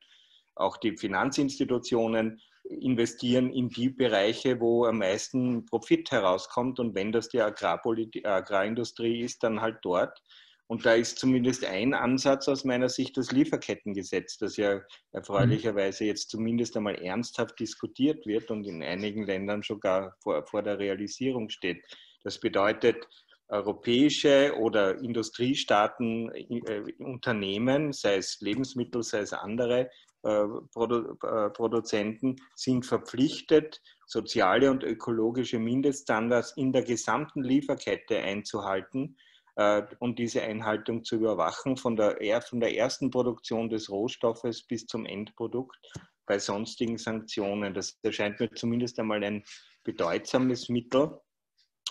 Auch die Finanzinstitutionen investieren in die Bereiche, wo am meisten Profit herauskommt und wenn das die Agrarindustrie ist, dann halt dort. Und da ist zumindest ein Ansatz aus meiner Sicht das Lieferkettengesetz, das ja erfreulicherweise jetzt zumindest einmal ernsthaft diskutiert wird und in einigen Ländern sogar vor, vor der Realisierung steht. Das bedeutet, europäische oder Industriestaaten, äh, Unternehmen, sei es Lebensmittel, sei es andere, äh, Produ äh, Produzenten sind verpflichtet, soziale und ökologische Mindeststandards in der gesamten Lieferkette einzuhalten und diese Einhaltung zu überwachen, von der, von der ersten Produktion des Rohstoffes bis zum Endprodukt bei sonstigen Sanktionen. Das erscheint mir zumindest einmal ein bedeutsames Mittel,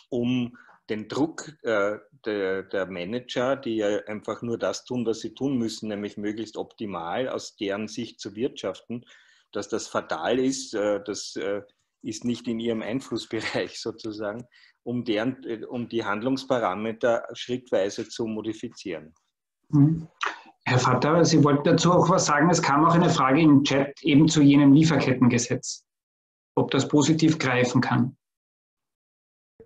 um den Druck äh, der, der, Manager, die ja einfach nur das tun, was sie tun müssen, nämlich möglichst optimal aus deren Sicht zu wirtschaften, dass das fatal ist, äh, das äh, ist nicht in ihrem Einflussbereich sozusagen, um, deren, äh, um die Handlungsparameter schrittweise zu modifizieren. Mhm. Herr Vater, Sie wollten dazu auch was sagen. Es kam auch eine Frage im Chat eben zu jenem Lieferkettengesetz, ob das positiv greifen kann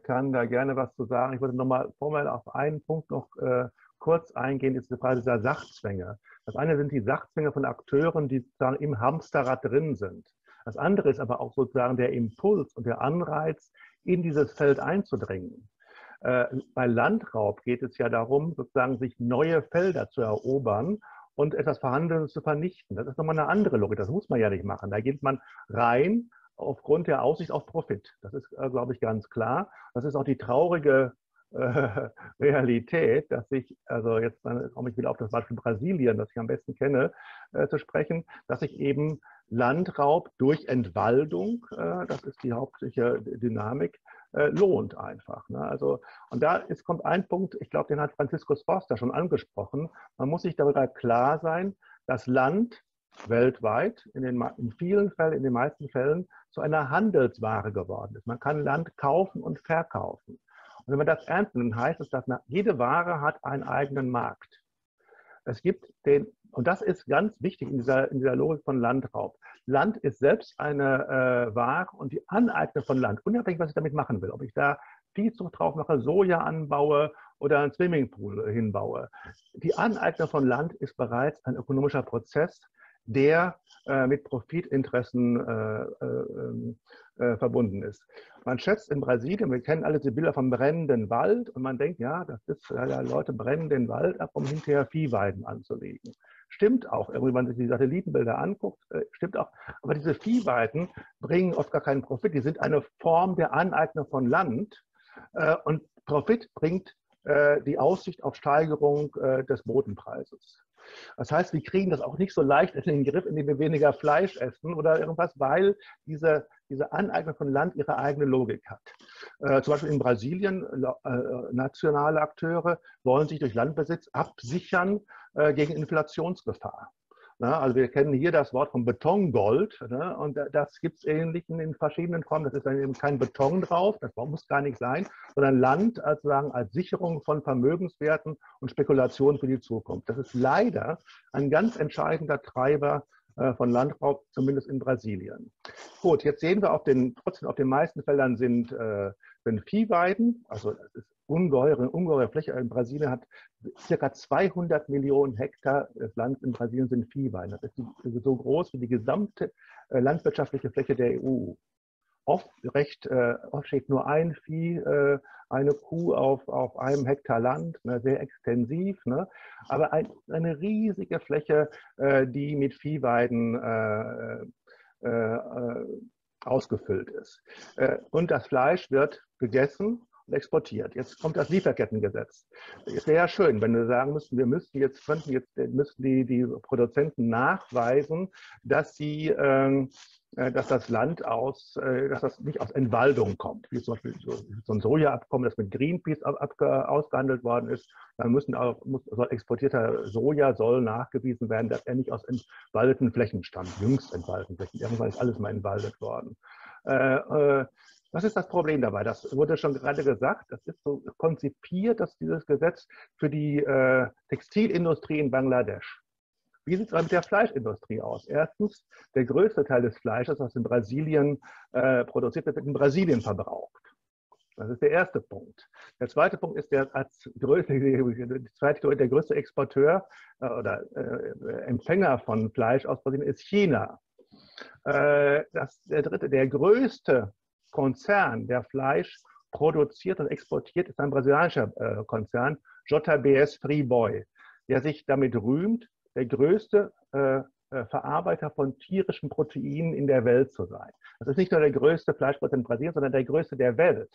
kann da gerne was zu sagen. Ich würde nochmal formell auf einen Punkt noch äh, kurz eingehen, ist die Frage dieser Sachzwänge. Das eine sind die Sachzwänge von Akteuren, die sozusagen im Hamsterrad drin sind. Das andere ist aber auch sozusagen der Impuls und der Anreiz, in dieses Feld einzudringen. Äh, bei Landraub geht es ja darum, sozusagen sich neue Felder zu erobern und etwas Vorhandenes zu vernichten. Das ist nochmal eine andere Logik. Das muss man ja nicht machen. Da geht man rein aufgrund der Aussicht auf Profit. Das ist, äh, glaube ich, ganz klar. Das ist auch die traurige äh, Realität, dass sich, also jetzt komme ich wieder auf das Beispiel Brasilien, das ich am besten kenne, äh, zu sprechen, dass sich eben Landraub durch Entwaldung, äh, das ist die hauptsächliche Dynamik, äh, lohnt einfach. Ne? Also, und da ist, kommt ein Punkt, ich glaube, den hat Franziskus Forster schon angesprochen. Man muss sich darüber klar sein, dass Land weltweit in, den, in vielen Fällen, in den meisten Fällen zu einer Handelsware geworden ist. Man kann Land kaufen und verkaufen. Und wenn man das ernst nimmt, heißt es, dass jede Ware hat einen eigenen Markt. Es gibt den, und das ist ganz wichtig in dieser, in dieser Logik von Landraub. Land ist selbst eine äh, Ware und die Aneignung von Land, unabhängig, was ich damit machen will, ob ich da Viehzucht drauf mache, Soja anbaue oder einen Swimmingpool hinbaue. Die Aneignung von Land ist bereits ein ökonomischer Prozess, der äh, mit Profitinteressen äh, äh, ähm, äh, verbunden ist. Man schätzt in Brasilien, wir kennen alle die Bilder vom brennenden Wald und man denkt, ja, das ist, ja, Leute brennen den Wald ab, um hinterher Viehweiden anzulegen. Stimmt auch, wenn man sich die Satellitenbilder anguckt, äh, stimmt auch. Aber diese Viehweiden bringen oft gar keinen Profit. Die sind eine Form der Aneignung von Land äh, und Profit bringt die Aussicht auf Steigerung des Bodenpreises. Das heißt, wir kriegen das auch nicht so leicht in den Griff, indem wir weniger Fleisch essen oder irgendwas, weil diese, diese Aneignung von Land ihre eigene Logik hat. Äh, zum Beispiel in Brasilien, äh, nationale Akteure wollen sich durch Landbesitz absichern äh, gegen Inflationsgefahr. Ne? Also wir kennen hier das Wort von Betongold ne? und das gibt es ähnlich in verschiedenen Formen. Das ist dann eben kein Beton drauf, das muss gar nicht sein, sondern Land als, sagen, als Sicherung von Vermögenswerten und Spekulationen für die Zukunft. Das ist leider ein ganz entscheidender Treiber äh, von Landraub, zumindest in Brasilien. Gut, jetzt sehen wir auf den, trotzdem auf den meisten Feldern sind, äh, sind Viehweiden, also das ist ungeheure, ungeheure Fläche. In Brasilien hat circa 200 Millionen Hektar des Landes in Brasilien sind Viehweiden. Das ist, so groß wie die gesamte äh, landwirtschaftliche Fläche der EU. Oft recht, äh, oft steht nur ein Vieh, äh, eine Kuh auf, auf einem Hektar Land, ne, sehr extensiv, ne? aber ein, eine riesige Fläche, äh, die mit Viehweiden äh, äh, ausgefüllt ist. und das Fleisch wird gegessen und exportiert. Jetzt kommt das Lieferkettengesetz. Es wäre ja schön, wenn wir sagen müssten, wir müssten jetzt, könnten jetzt, müssten die, die Produzenten nachweisen, dass sie, ähm, äh, dass das Land aus, äh, dass das nicht aus Entwaldung kommt, wie zum Beispiel so, so ein Sojaabkommen, das mit Greenpeace ab, ab, ausgehandelt worden ist. Dann müssen auch, muss, soll exportierter Soja soll nachgewiesen werden, dass er nicht aus entwaldeten Flächen stammt, jüngst entwaldeten Flächen. Irgendwann ist alles mal entwaldet worden. Äh, äh, was ist das Problem dabei? Das wurde schon gerade gesagt. Das ist so konzipiert, dass dieses Gesetz für die äh, Textilindustrie in Bangladesch. Wie sieht es mit der Fleischindustrie aus? Erstens, der größte Teil des Fleisches, das in Brasilien äh, produziert wird, wird in Brasilien verbraucht. Das ist der erste Punkt. Der zweite Punkt ist, der als größte, der größte Exporteur äh, oder äh, Empfänger von Fleisch aus Brasilien ist China. Äh, das, der dritte, der größte Konzern, der Fleisch produziert und exportiert, ist ein brasilianischer äh, Konzern, JBS Friboi, der sich damit rühmt, der größte äh, äh, Verarbeiter von tierischen Proteinen in der Welt zu sein. Das ist nicht nur der größte Fleischproduzent Brasilien, sondern der größte der Welt.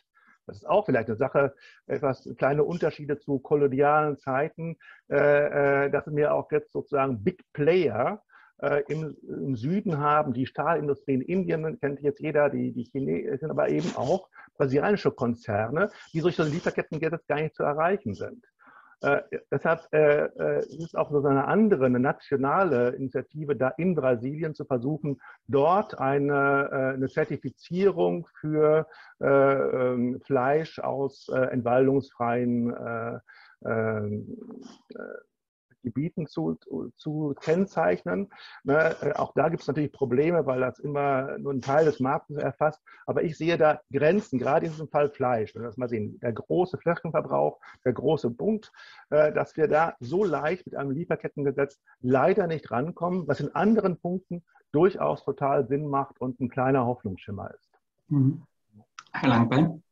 Das ist auch vielleicht eine Sache, etwas kleine Unterschiede zu kolonialen Zeiten. Äh, dass wir auch jetzt sozusagen Big Player äh, im, im, Süden haben, die Stahlindustrie in Indien, kennt jetzt jeder, die, die Chinesen, aber eben auch brasilianische Konzerne, die durch so Lieferkettengesetz gar nicht zu erreichen sind. Äh, deshalb äh, äh, ist auch so eine andere, eine nationale Initiative da in Brasilien zu versuchen, dort eine, äh, eine Zertifizierung für äh, ähm, Fleisch aus äh, entwaldungsfreien ähm, Gebieten zu, zu kennzeichnen. Ne, äh, auch da gibt es natürlich Probleme, weil das immer nur einen Teil des Marktes erfasst. Aber ich sehe da Grenzen, gerade in diesem Fall Fleisch. Wenn wir das mal sehen, der große Flächenverbrauch, der große Punkt, äh, dass wir da so leicht mit einem Lieferkettengesetz leider nicht rankommen, was in anderen Punkten durchaus total Sinn macht und ein kleiner Hoffnungsschimmer ist. Mhm. Herr Langbein?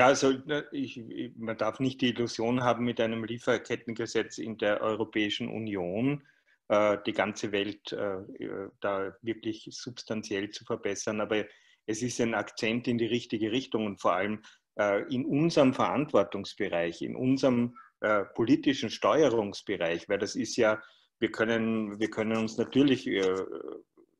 Ja, also ich, man darf nicht die Illusion haben, mit einem Lieferkettengesetz in der Europäischen Union äh, die ganze Welt äh, äh, da wirklich substanziell zu verbessern. Aber es ist ein Akzent in die richtige Richtung und vor allem äh, in unserem Verantwortungsbereich, in unserem äh, politischen Steuerungsbereich, weil das ist ja, wir können, wir können uns natürlich äh,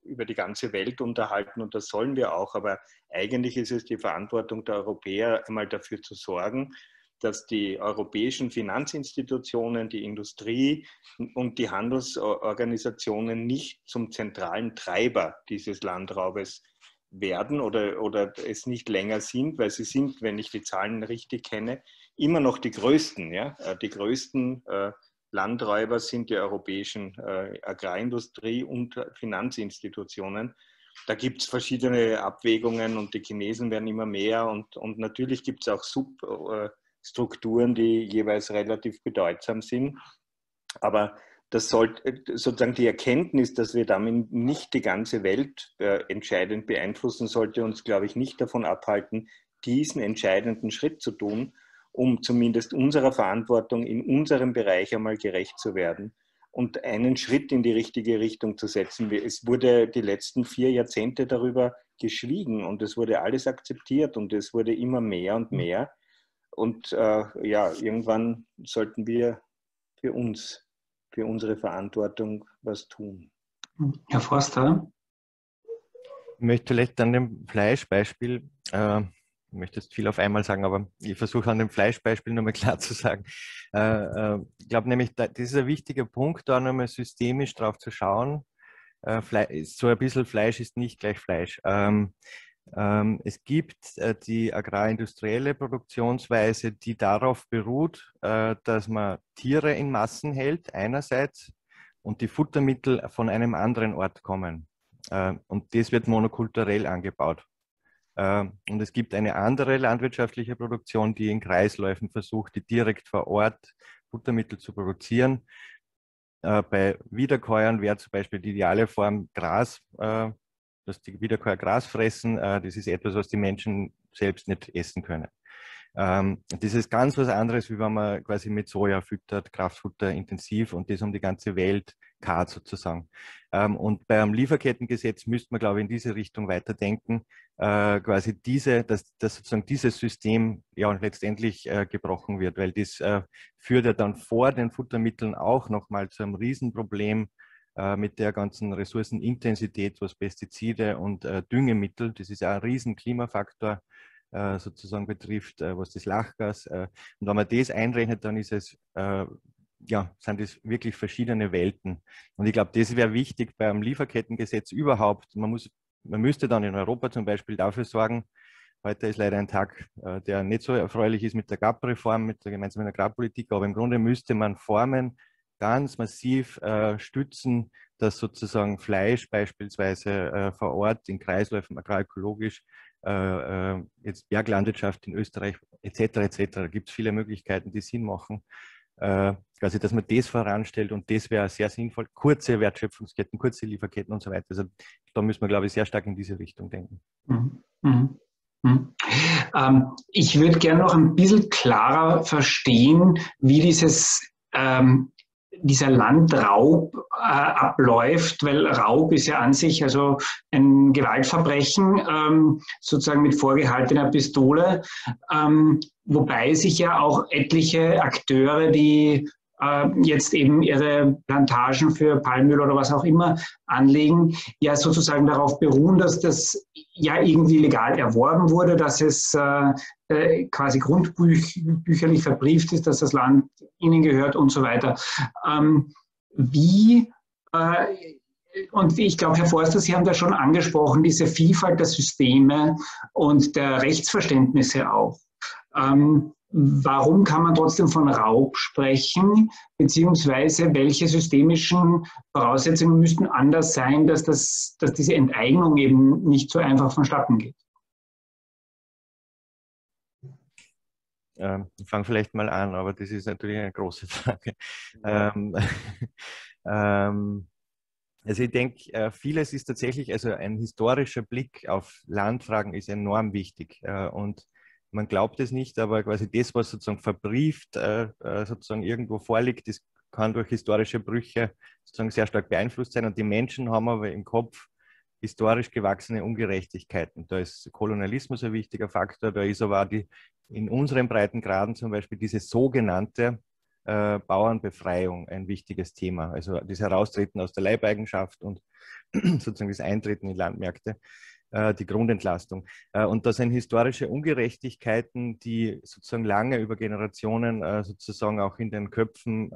über die ganze Welt unterhalten und das sollen wir auch. Aber eigentlich ist es die Verantwortung der Europäer, einmal dafür zu sorgen, dass die europäischen Finanzinstitutionen, die Industrie und die Handelsorganisationen nicht zum zentralen Treiber dieses Landraubes werden oder, oder es nicht länger sind, weil sie sind, wenn ich die Zahlen richtig kenne, immer noch die größten, ja, äh, die größten äh, Landräuber sind die europäischen äh, Agrarindustrie und Finanzinstitutionen. Da gibt es verschiedene Abwägungen und die Chinesen werden immer mehr und, und natürlich gibt es auch Substrukturen, die jeweils relativ bedeutsam sind. Aber das sollte sozusagen die Erkenntnis, dass wir damit nicht die ganze Welt äh, entscheidend beeinflussen, sollte uns, glaube ich, nicht davon abhalten, diesen entscheidenden Schritt zu tun um zumindest unserer Verantwortung in unserem Bereich einmal gerecht zu werden und einen Schritt in die richtige Richtung zu setzen. Es wurde die letzten vier Jahrzehnte darüber geschwiegen und es wurde alles akzeptiert und es wurde immer mehr und mehr. Und äh, ja, irgendwann sollten wir für uns, für unsere Verantwortung was tun. Herr Forster? Ich möchte vielleicht an dem Fleischbeispiel äh, ich möchte jetzt viel auf einmal sagen, aber ich versuche an dem Fleischbeispiel nochmal klar zu sagen. Äh, äh, ich glaube nämlich, das ist ein wichtiger Punkt, da nochmal systemisch drauf zu schauen. Äh, so ein bisschen Fleisch ist nicht gleich Fleisch. Ähm, ähm, es gibt die agrarindustrielle Produktionsweise, die darauf beruht, dass man Tiere in Massen hält, einerseits, und die Futtermittel von einem anderen Ort kommen. Und das wird monokulturell angebaut. Ähm, und es gibt eine andere landwirtschaftliche Produktion, die in Kreisläufen versucht, die direkt vor Ort Futtermittel zu produzieren. Äh, bei Wiederkäuern wäre zum Beispiel die ideale Form Gras, äh, dass die Wiederkäuer Gras fressen. Äh, das ist etwas, was die Menschen selbst nicht essen können. Ähm, das ist ganz was anderes, wie wenn man quasi mit Soja füttert, Kraftfutter intensiv und das um die ganze Welt kart sozusagen. Ähm, und beim Lieferkettengesetz müsste man, glaube ich, in diese Richtung weiterdenken, äh, quasi diese, dass, dass sozusagen dieses System ja letztendlich äh, gebrochen wird, weil das äh, führt ja dann vor den Futtermitteln auch nochmal zu einem Riesenproblem äh, mit der ganzen Ressourcenintensität, was Pestizide und äh, Düngemittel, das ist ja ein riesen Klimafaktor, äh, sozusagen betrifft, was das Lachgas. und wenn man das einrechnet, dann ist es ja, sind es wirklich verschiedene Welten. Und ich glaube, das wäre wichtig beim Lieferkettengesetz überhaupt. Man, muss, man müsste dann in Europa zum Beispiel dafür sorgen, heute ist leider ein Tag, äh, der nicht so erfreulich ist mit der GAP-Reform, mit der gemeinsamen Agrarpolitik, aber im Grunde müsste man Formen ganz massiv äh, stützen, dass sozusagen Fleisch beispielsweise äh, vor Ort in Kreisläufen agroökologisch, äh, äh, jetzt Berglandwirtschaft in Österreich etc. etc. Da gibt es viele Möglichkeiten, die Sinn machen äh, quasi, dass man das voranstellt und das wäre sehr sinnvoll. Kurze Wertschöpfungsketten, kurze Lieferketten und so weiter. Also da müssen wir, glaube ich, sehr stark in diese Richtung denken. Mhm. Mhm. Mhm. Ähm, ich würde gerne noch ein bisschen klarer verstehen, wie dieses, ähm, dieser Landraub äh, abläuft, weil Raub ist ja an sich also ein Gewaltverbrechen, ähm, sozusagen mit vorgehaltener Pistole, ähm, wobei sich ja auch etliche Akteure, die äh, jetzt eben ihre Plantagen für Palmöl oder was auch immer anlegen, ja sozusagen darauf beruhen, dass das ja irgendwie legal erworben wurde, dass es äh, äh, quasi grundbücherlich verbrieft ist, dass das Land ihnen gehört und so weiter. Ähm, wie und ich glaube, Herr Forster, Sie haben da schon angesprochen, diese Vielfalt der Systeme und der Rechtsverständnisse auch. Ähm, Warum kann man trotzdem von Raub sprechen, beziehungsweise welche systemischen Voraussetzungen müssten anders sein, dass, das, dass diese Enteignung eben nicht so einfach vonstatten geht? Ähm, ich fange vielleicht mal an, aber das ist natürlich eine große Frage. Ähm, ähm, also ich denke, äh, vieles ist tatsächlich, also ein historischer Blick auf Landfragen ist enorm wichtig. Äh, und man glaubt es nicht, aber quasi das, was sozusagen verbrieft, äh, äh, sozusagen irgendwo vorliegt, das kann durch historische Brüche sozusagen sehr stark beeinflusst sein. Und die Menschen haben aber im Kopf historisch gewachsene Ungerechtigkeiten. Da ist Kolonialismus ein wichtiger Faktor, da ist aber auch die, in unseren Breitengraden zum Beispiel diese sogenannte äh, Bauernbefreiung ein wichtiges Thema. Also das Heraustreten aus der Leibeigenschaft und sozusagen das Eintreten in Landmärkte. Äh, die Grundentlastung. Äh, und das sind historische Ungerechtigkeiten, die sozusagen lange über Generationen äh, sozusagen auch in den Köpfen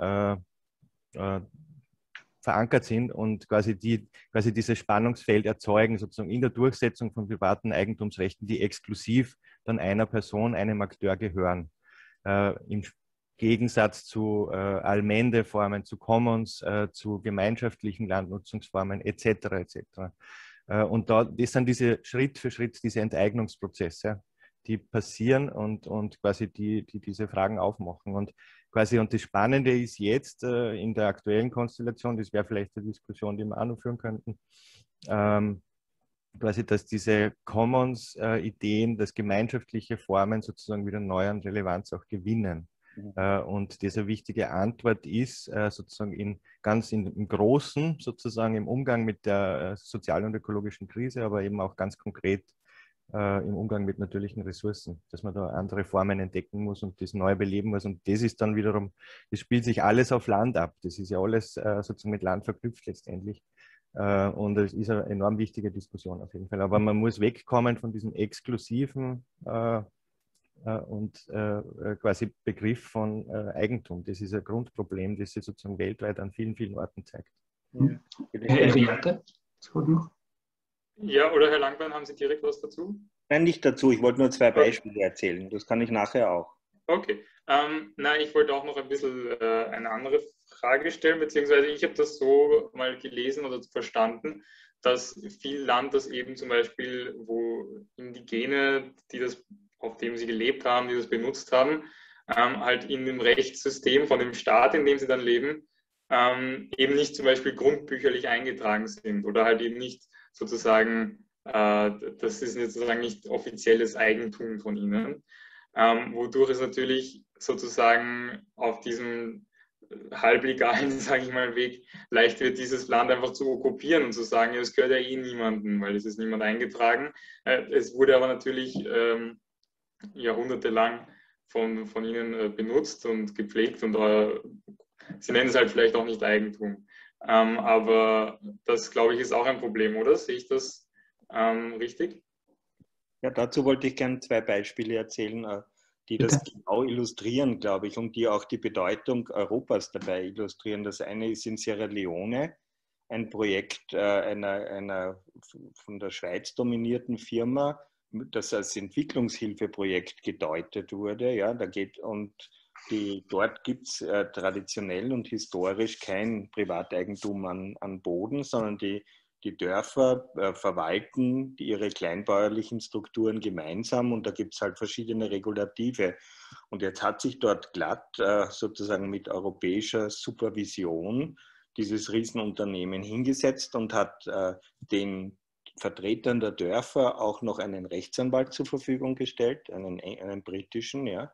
verankert sind und quasi, die, quasi dieses Spannungsfeld erzeugen, sozusagen in der Durchsetzung von privaten Eigentumsrechten, die exklusiv dann einer Person, einem Akteur gehören. Im Gegensatz zu Allmendeformen, zu Commons, zu gemeinschaftlichen Landnutzungsformen etc. etc. Äh, und da, das sind diese Schritt für Schritt, diese Enteignungsprozesse, die passieren und, und quasi die, die diese Fragen aufmachen. Und quasi, und das Spannende ist jetzt äh, in der aktuellen Konstellation, das wäre vielleicht eine Diskussion, die wir auch noch führen könnten, ähm, quasi, dass diese Commons-Ideen, äh, dass gemeinschaftliche Formen sozusagen wieder neu an Relevanz auch gewinnen. Mhm. Äh, und diese wichtige Antwort ist äh, sozusagen in ganz in, im Großen, sozusagen im Umgang mit der äh, sozialen und ökologischen Krise, aber eben auch ganz konkret im Umgang mit natürlichen Ressourcen, dass man da andere Formen entdecken muss und das neu beleben muss. Und das ist dann wiederum, das spielt sich alles auf Land ab. Das ist ja alles sozusagen mit Land verknüpft letztendlich. Und es ist eine enorm wichtige Diskussion auf jeden Fall. Aber man muss wegkommen von diesem exklusiven und äh, äh, quasi Begriff von Eigentum. Das ist ein Grundproblem, das sich sozusagen weltweit an vielen, vielen Orten zeigt. Ja. Herr Riate, Ja, oder Herr Langbein, haben Sie direkt was dazu? Nein, nicht dazu. Ich wollte nur zwei Beispiele erzählen. Das kann ich nachher auch. Okay. Ähm, nein, ich wollte auch noch ein bisschen äh, eine andere Frage stellen, beziehungsweise ich habe das so mal gelesen oder verstanden, dass viel Land, das eben zum Beispiel, wo Indigene, die das auf dem sie gelebt haben, die das benutzt haben, ähm, halt in dem Rechtssystem von dem Staat, in dem sie dann leben, ähm, eben nicht zum Beispiel grundbücherlich eingetragen sind oder halt eben nicht sozusagen, äh, das ist sozusagen nicht offizielles Eigentum von ihnen, ähm, wodurch es natürlich sozusagen auf diesem halblegalen, sage ich mal, Weg leicht wird, dieses Land einfach zu okkupieren und zu sagen, ja, es gehört ja eh niemandem, weil es ist niemand eingetragen. Äh, es wurde aber natürlich ähm, jahrhundertelang von, von ihnen äh, benutzt und gepflegt und äh, sie nennen es halt vielleicht auch nicht Eigentum. Ähm, aber das, glaube ich, ist auch ein Problem, oder? Sehe ich das ähm, richtig? Ja, dazu wollte ich gerne zwei Beispiele erzählen, äh, die das Bitte? genau illustrieren, glaube ich, und die auch die Bedeutung Europas dabei illustrieren. Das eine ist in Sierra Leone, ein Projekt einer, einer von der Schweiz dominierten Firma, das als Entwicklungshilfeprojekt gedeutet wurde. Ja, da geht und die, dort gibt es äh, traditionell und historisch kein Privateigentum an, an Boden, sondern die, die Dörfer äh, verwalten ihre kleinbäuerlichen Strukturen gemeinsam und da gibt es halt verschiedene Regulative. Und jetzt hat sich dort glatt äh, sozusagen mit europäischer Supervision dieses Riesenunternehmen hingesetzt und hat äh, den Vertretern der Dörfer auch noch einen Rechtsanwalt zur Verfügung gestellt, einen, einen britischen, ja,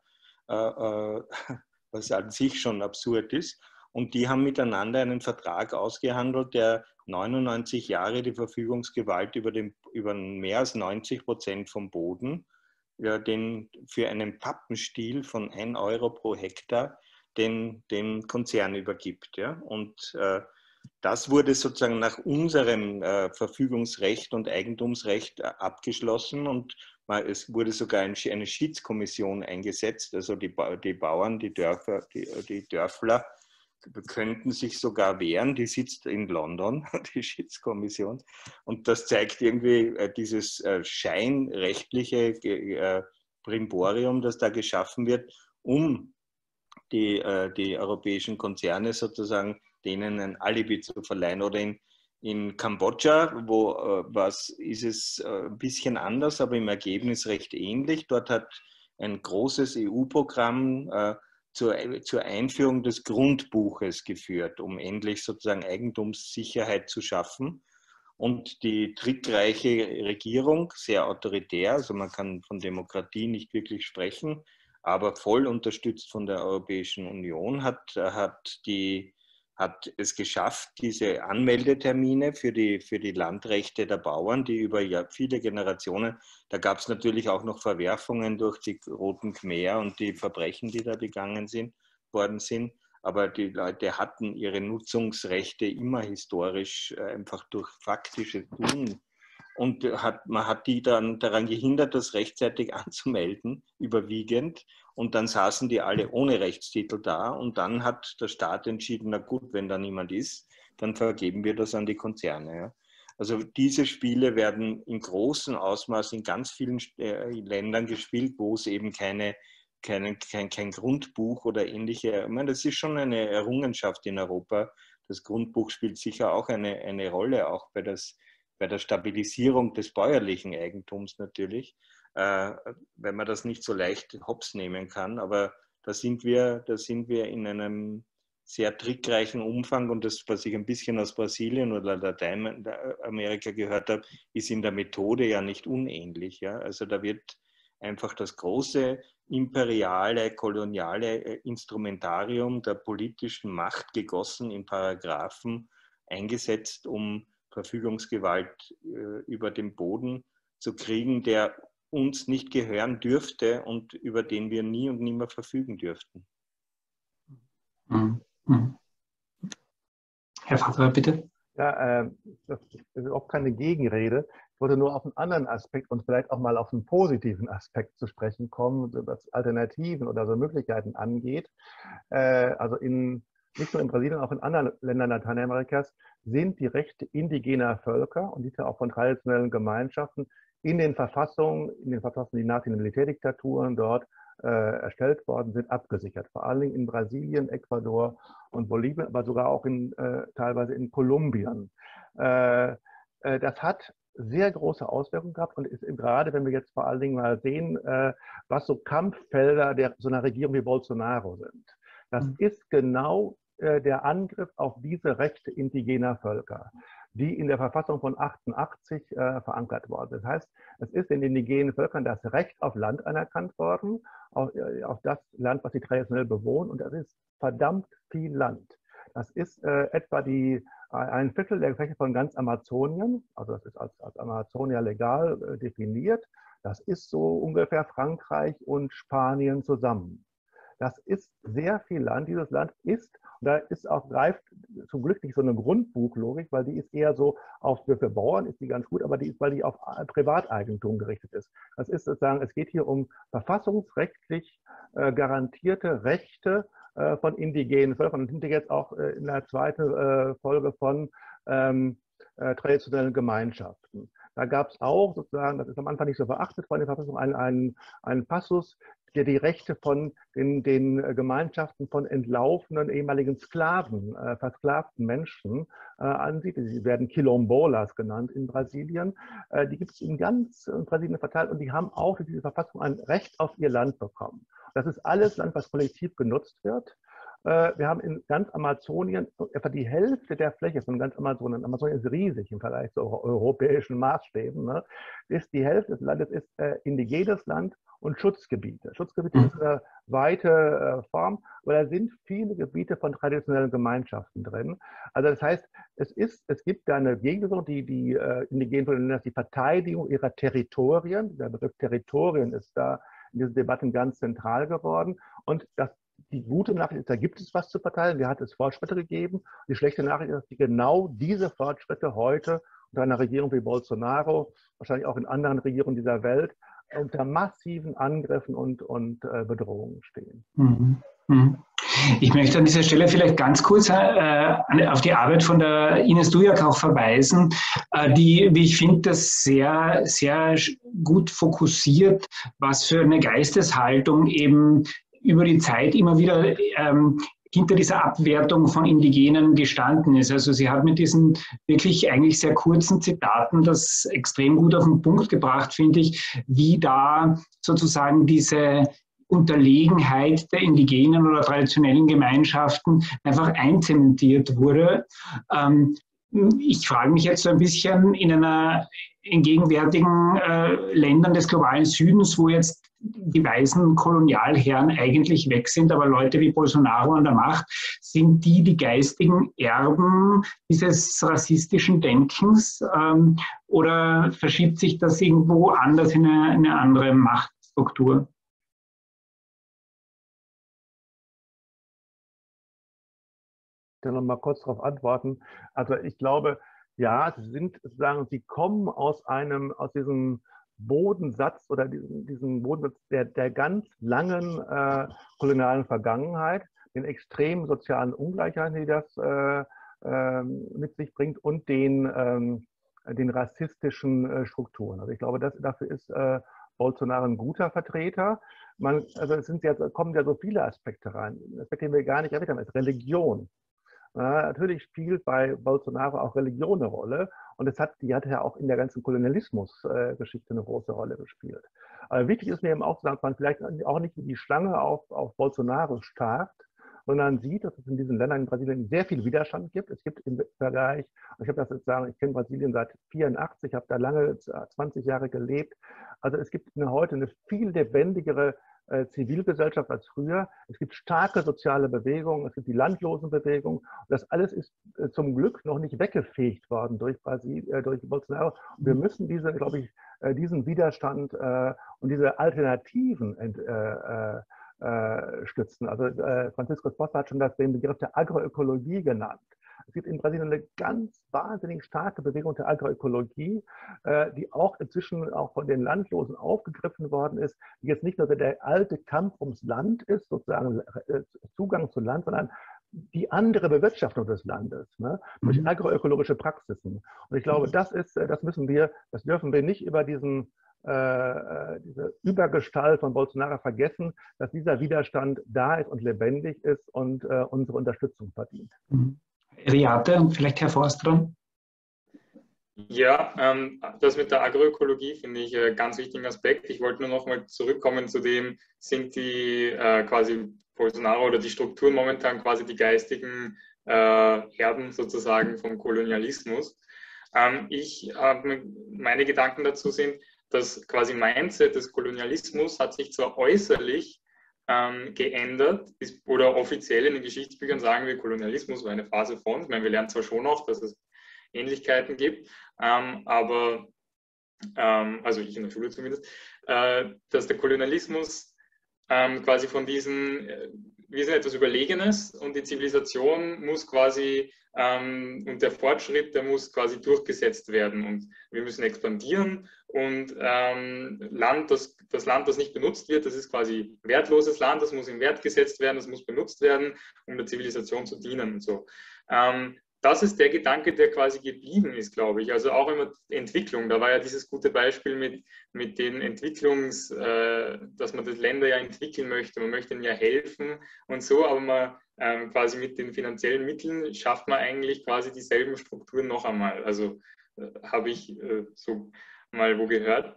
äh, äh was an sich schon absurd ist. Und die haben miteinander einen Vertrag ausgehandelt, der 99 Jahre die Verfügungsgewalt über, den, über mehr als 90 Prozent vom Boden, ja, den für einen Pappenstiel von 1 Euro pro Hektar den, den Konzern übergibt. Ja? Und äh, das wurde sozusagen nach unserem äh, Verfügungsrecht und Eigentumsrecht äh, abgeschlossen und es wurde sogar ein, eine Schiedskommission eingesetzt. Also die, die Bauern, die, Dörfer, die, die Dörfler könnten sich sogar wehren. Die sitzt in London, die Schiedskommission. Und das zeigt irgendwie äh, dieses äh, scheinrechtliche äh, Brimborium, das da geschaffen wird, um die, äh, die europäischen Konzerne sozusagen denen ein Alibi zu verleihen. Oder in, in Kambodscha, wo äh, was ist es äh, ein bisschen anders, aber im Ergebnis recht ähnlich. Dort hat ein großes EU-Programm äh, zur, zur Einführung des Grundbuches geführt, um endlich sozusagen Eigentumssicherheit zu schaffen. Und die trickreiche Regierung, sehr autoritär, also man kann von Demokratie nicht wirklich sprechen, aber voll unterstützt von der Europäischen Union, hat, hat die hat es geschafft, diese Anmeldetermine für die, für die Landrechte der Bauern, die über viele Generationen, da gab es natürlich auch noch Verwerfungen durch die Roten Khmer und die Verbrechen, die da begangen sind, worden sind. Aber die Leute hatten ihre Nutzungsrechte immer historisch äh, einfach durch faktische Tun und hat, man hat die dann daran gehindert, das rechtzeitig anzumelden, überwiegend. Und dann saßen die alle ohne Rechtstitel da. Und dann hat der Staat entschieden, na gut, wenn da niemand ist, dann vergeben wir das an die Konzerne. Ja. Also diese Spiele werden in großem Ausmaß in ganz vielen äh, Ländern gespielt, wo es eben keine, keine, kein, kein Grundbuch oder ähnliche, ich meine, das ist schon eine Errungenschaft in Europa. Das Grundbuch spielt sicher auch eine, eine Rolle, auch bei das bei der Stabilisierung des bäuerlichen Eigentums natürlich, äh, wenn man das nicht so leicht hops nehmen kann. Aber da sind wir, da sind wir in einem sehr trickreichen Umfang und das, was ich ein bisschen aus Brasilien oder Lateinamerika gehört habe, ist in der Methode ja nicht unähnlich. Ja? Also da wird einfach das große imperiale, koloniale äh, Instrumentarium der politischen Macht gegossen in Paragraphen eingesetzt, um Verfügungsgewalt äh, über den Boden zu kriegen, der uns nicht gehören dürfte und über den wir nie und nimmer verfügen dürften. Mhm. Mhm. Herr Vater, bitte. Ja, äh, das ist auch keine Gegenrede. Ich wollte nur auf einen anderen Aspekt und vielleicht auch mal auf einen positiven Aspekt zu sprechen kommen, was Alternativen oder so Möglichkeiten angeht. Äh, also in, nicht nur in Brasilien, auch in anderen Ländern Lateinamerikas sind die Rechte indigener Völker und diese auch von traditionellen Gemeinschaften in den Verfassungen, in den Verfassungen, die nach den Militärdiktaturen dort äh, erstellt worden sind, abgesichert. Vor allen Dingen in Brasilien, Ecuador und Bolivien, aber sogar auch in, äh, teilweise in Kolumbien. Äh, äh das hat sehr große Auswirkungen gehabt und ist gerade, wenn wir jetzt vor allen Dingen mal sehen, äh, was so Kampffelder der, so einer Regierung wie Bolsonaro sind. Das mhm. ist genau der Angriff auf diese Rechte indigener Völker, die in der Verfassung von 88 äh, verankert worden. Das heißt, es ist den indigenen Völkern das Recht auf Land anerkannt worden, auf, äh, auf das Land, was sie traditionell bewohnen, und das ist verdammt viel Land. Das ist äh, etwa die, äh, ein Viertel der Fläche von ganz Amazonien, also das ist als, als Amazonia legal äh, definiert. Das ist so ungefähr Frankreich und Spanien zusammen. Das ist sehr viel Land. Dieses Land ist da ist auch greift zum Glück nicht so eine Grundbuchlogik, weil die ist eher so auf für, Bauern ist die ganz gut, aber die ist, weil die auf Privateigentum gerichtet ist. Das ist sozusagen, es geht hier um verfassungsrechtlich äh, garantierte Rechte äh, von indigenen Völkern. Und sind jetzt auch äh, in der zweiten äh, Folge von ähm, äh, traditionellen Gemeinschaften. Da gab es auch sozusagen, das ist am Anfang nicht so verachtet von der Verfassung, einen, einen, einen Passus, der die Rechte von den, den äh, Gemeinschaften von entlaufenen ehemaligen Sklaven, äh, versklavten Menschen ansieht. Sie werden Quilombolas genannt in Brasilien. Äh, die gibt es in ganz in Brasilien verteilt und die haben auch durch diese Verfassung ein Recht auf ihr Land bekommen. Das ist alles Land, was kollektiv genutzt wird. Äh, wir haben in ganz Amazonien etwa die Hälfte der Fläche von ganz Amazonien. Amazonien ist riesig im Vergleich zu europäischen Maßstäben. Ne? Ist die Hälfte des Landes ist äh, indigenes Land und Schutzgebiete. Schutzgebiete mhm. ist eine weite äh, Form, aber da sind viele Gebiete von traditionellen Gemeinschaften drin. Also das heißt, es, ist, es gibt da eine Gegenbewegung, die die äh, indigenen nennen die Verteidigung ihrer Territorien. Der Begriff Territorien ist da in diesen Debatten ganz zentral geworden. Und das die gute Nachricht ist, da gibt es was zu verteilen. Da hat es Fortschritte gegeben. Die schlechte Nachricht ist, dass genau diese Fortschritte heute unter einer Regierung wie Bolsonaro, wahrscheinlich auch in anderen Regierungen dieser Welt, unter massiven Angriffen und, und äh, Bedrohungen stehen. Mhm. Mhm. Ich möchte an dieser Stelle vielleicht ganz kurz äh, auf die Arbeit von der Ines Dujak auch verweisen, äh, die, wie ich finde, das sehr, sehr gut fokussiert, was für eine Geisteshaltung eben über die Zeit immer wieder ähm, hinter dieser Abwertung von Indigenen gestanden ist. Also sie hat mit diesen wirklich eigentlich sehr kurzen Zitaten das extrem gut auf den Punkt gebracht, finde ich, wie da sozusagen diese Unterlegenheit der indigenen oder traditionellen Gemeinschaften einfach einzementiert wurde. Ähm, ich frage mich jetzt so ein bisschen in einer in gegenwärtigen äh, Ländern des globalen Südens, wo jetzt die weißen Kolonialherren eigentlich weg sind, aber Leute wie Bolsonaro an der Macht, sind die die geistigen Erben dieses rassistischen Denkens ähm, oder verschiebt sich das irgendwo anders in eine, eine andere Machtstruktur? Ich kann noch mal kurz darauf antworten. Also ich glaube, ja, sie sind sozusagen, sie kommen aus einem, aus diesem Bodensatz oder diesen, diesen Bodensatz der, der ganz langen äh, kolonialen Vergangenheit, den extremen sozialen Ungleichheiten, die das äh, äh, mit sich bringt und den, ähm, den rassistischen äh, Strukturen. Also ich glaube, das, dafür ist äh, Bolsonaro ein guter Vertreter. Man, also es sind ja, kommen ja so viele Aspekte rein. Aspekte, den wir gar nicht erwähnt haben, ist Religion. Natürlich spielt bei Bolsonaro auch Religion eine Rolle. Und es hat, die hat ja auch in der ganzen Kolonialismus-Geschichte eine große Rolle gespielt. Aber wichtig ist mir eben auch dass man vielleicht auch nicht die Schlange auf, auf Bolsonaro starrt, sondern sieht, dass es in diesen Ländern in Brasilien sehr viel Widerstand gibt. Es gibt im Vergleich, ich habe das jetzt sagen, ich kenne Brasilien seit 84, habe da lange 20 Jahre gelebt. Also es gibt heute eine viel lebendigere äh, Zivilgesellschaft als früher. Es gibt starke soziale Bewegungen, es gibt die Landlosenbewegung. Und das alles ist äh, zum Glück noch nicht weggefegt worden durch, Brasil, äh, durch Bolsonaro. Und wir müssen diese, glaube ich, äh, diesen Widerstand und diese Alternativen ent, stützen. Also Francisco Spossa hat schon das, den Begriff der Agroökologie genannt. Es gibt in Brasilien eine ganz wahnsinnig starke Bewegung der Agroökologie, äh, die auch inzwischen auch von den Landlosen aufgegriffen worden ist, die jetzt nicht nur der alte Kampf ums Land ist, sozusagen äh, Zugang zu Land, sondern die andere Bewirtschaftung des Landes ne, durch mhm. agroökologische Praxisen. Und ich glaube, das ist, äh, das müssen wir, das dürfen wir nicht über diesen äh, diese Übergestalt von Bolsonaro vergessen, dass dieser Widerstand da ist und lebendig ist und äh, unsere Unterstützung verdient. Mhm. Riate und vielleicht Herr Forst dran. Ja, ähm, das mit der Agroökologie finde ich einen ganz wichtigen Aspekt. Ich wollte nur noch mal zurückkommen zu dem, sind die äh, quasi Bolsonaro oder die Strukturen momentan quasi die geistigen äh, Herden sozusagen vom Kolonialismus. Ähm, ich habe meine Gedanken dazu sind, dass quasi Mindset des Kolonialismus hat sich zwar äußerlich ähm, geändert ist, oder offiziell in den Geschichtsbüchern sagen wir, Kolonialismus war eine Phase von. Ich meine, wir lernen zwar schon noch, dass es Ähnlichkeiten gibt, ähm, aber, ähm, also ich in der Schule zumindest, äh, dass der Kolonialismus ähm, quasi von diesen, äh, wir sind etwas Überlegenes und die Zivilisation muss quasi ähm, und der Fortschritt, der muss quasi durchgesetzt werden und wir müssen expandieren und ähm, Land, das, das Land, das nicht benutzt wird, das ist quasi wertloses Land, das muss in Wert gesetzt werden, das muss benutzt werden, um der Zivilisation zu dienen und so. Ähm, das ist der Gedanke, der quasi geblieben ist, glaube ich. Also auch immer Entwicklung. Da war ja dieses gute Beispiel mit, mit den Entwicklungs, äh, dass man das Länder ja entwickeln möchte. Man möchte ihnen ja helfen und so, aber man ähm, quasi mit den finanziellen Mitteln schafft man eigentlich quasi dieselben Strukturen noch einmal. Also äh, habe ich äh, so mal wo gehört.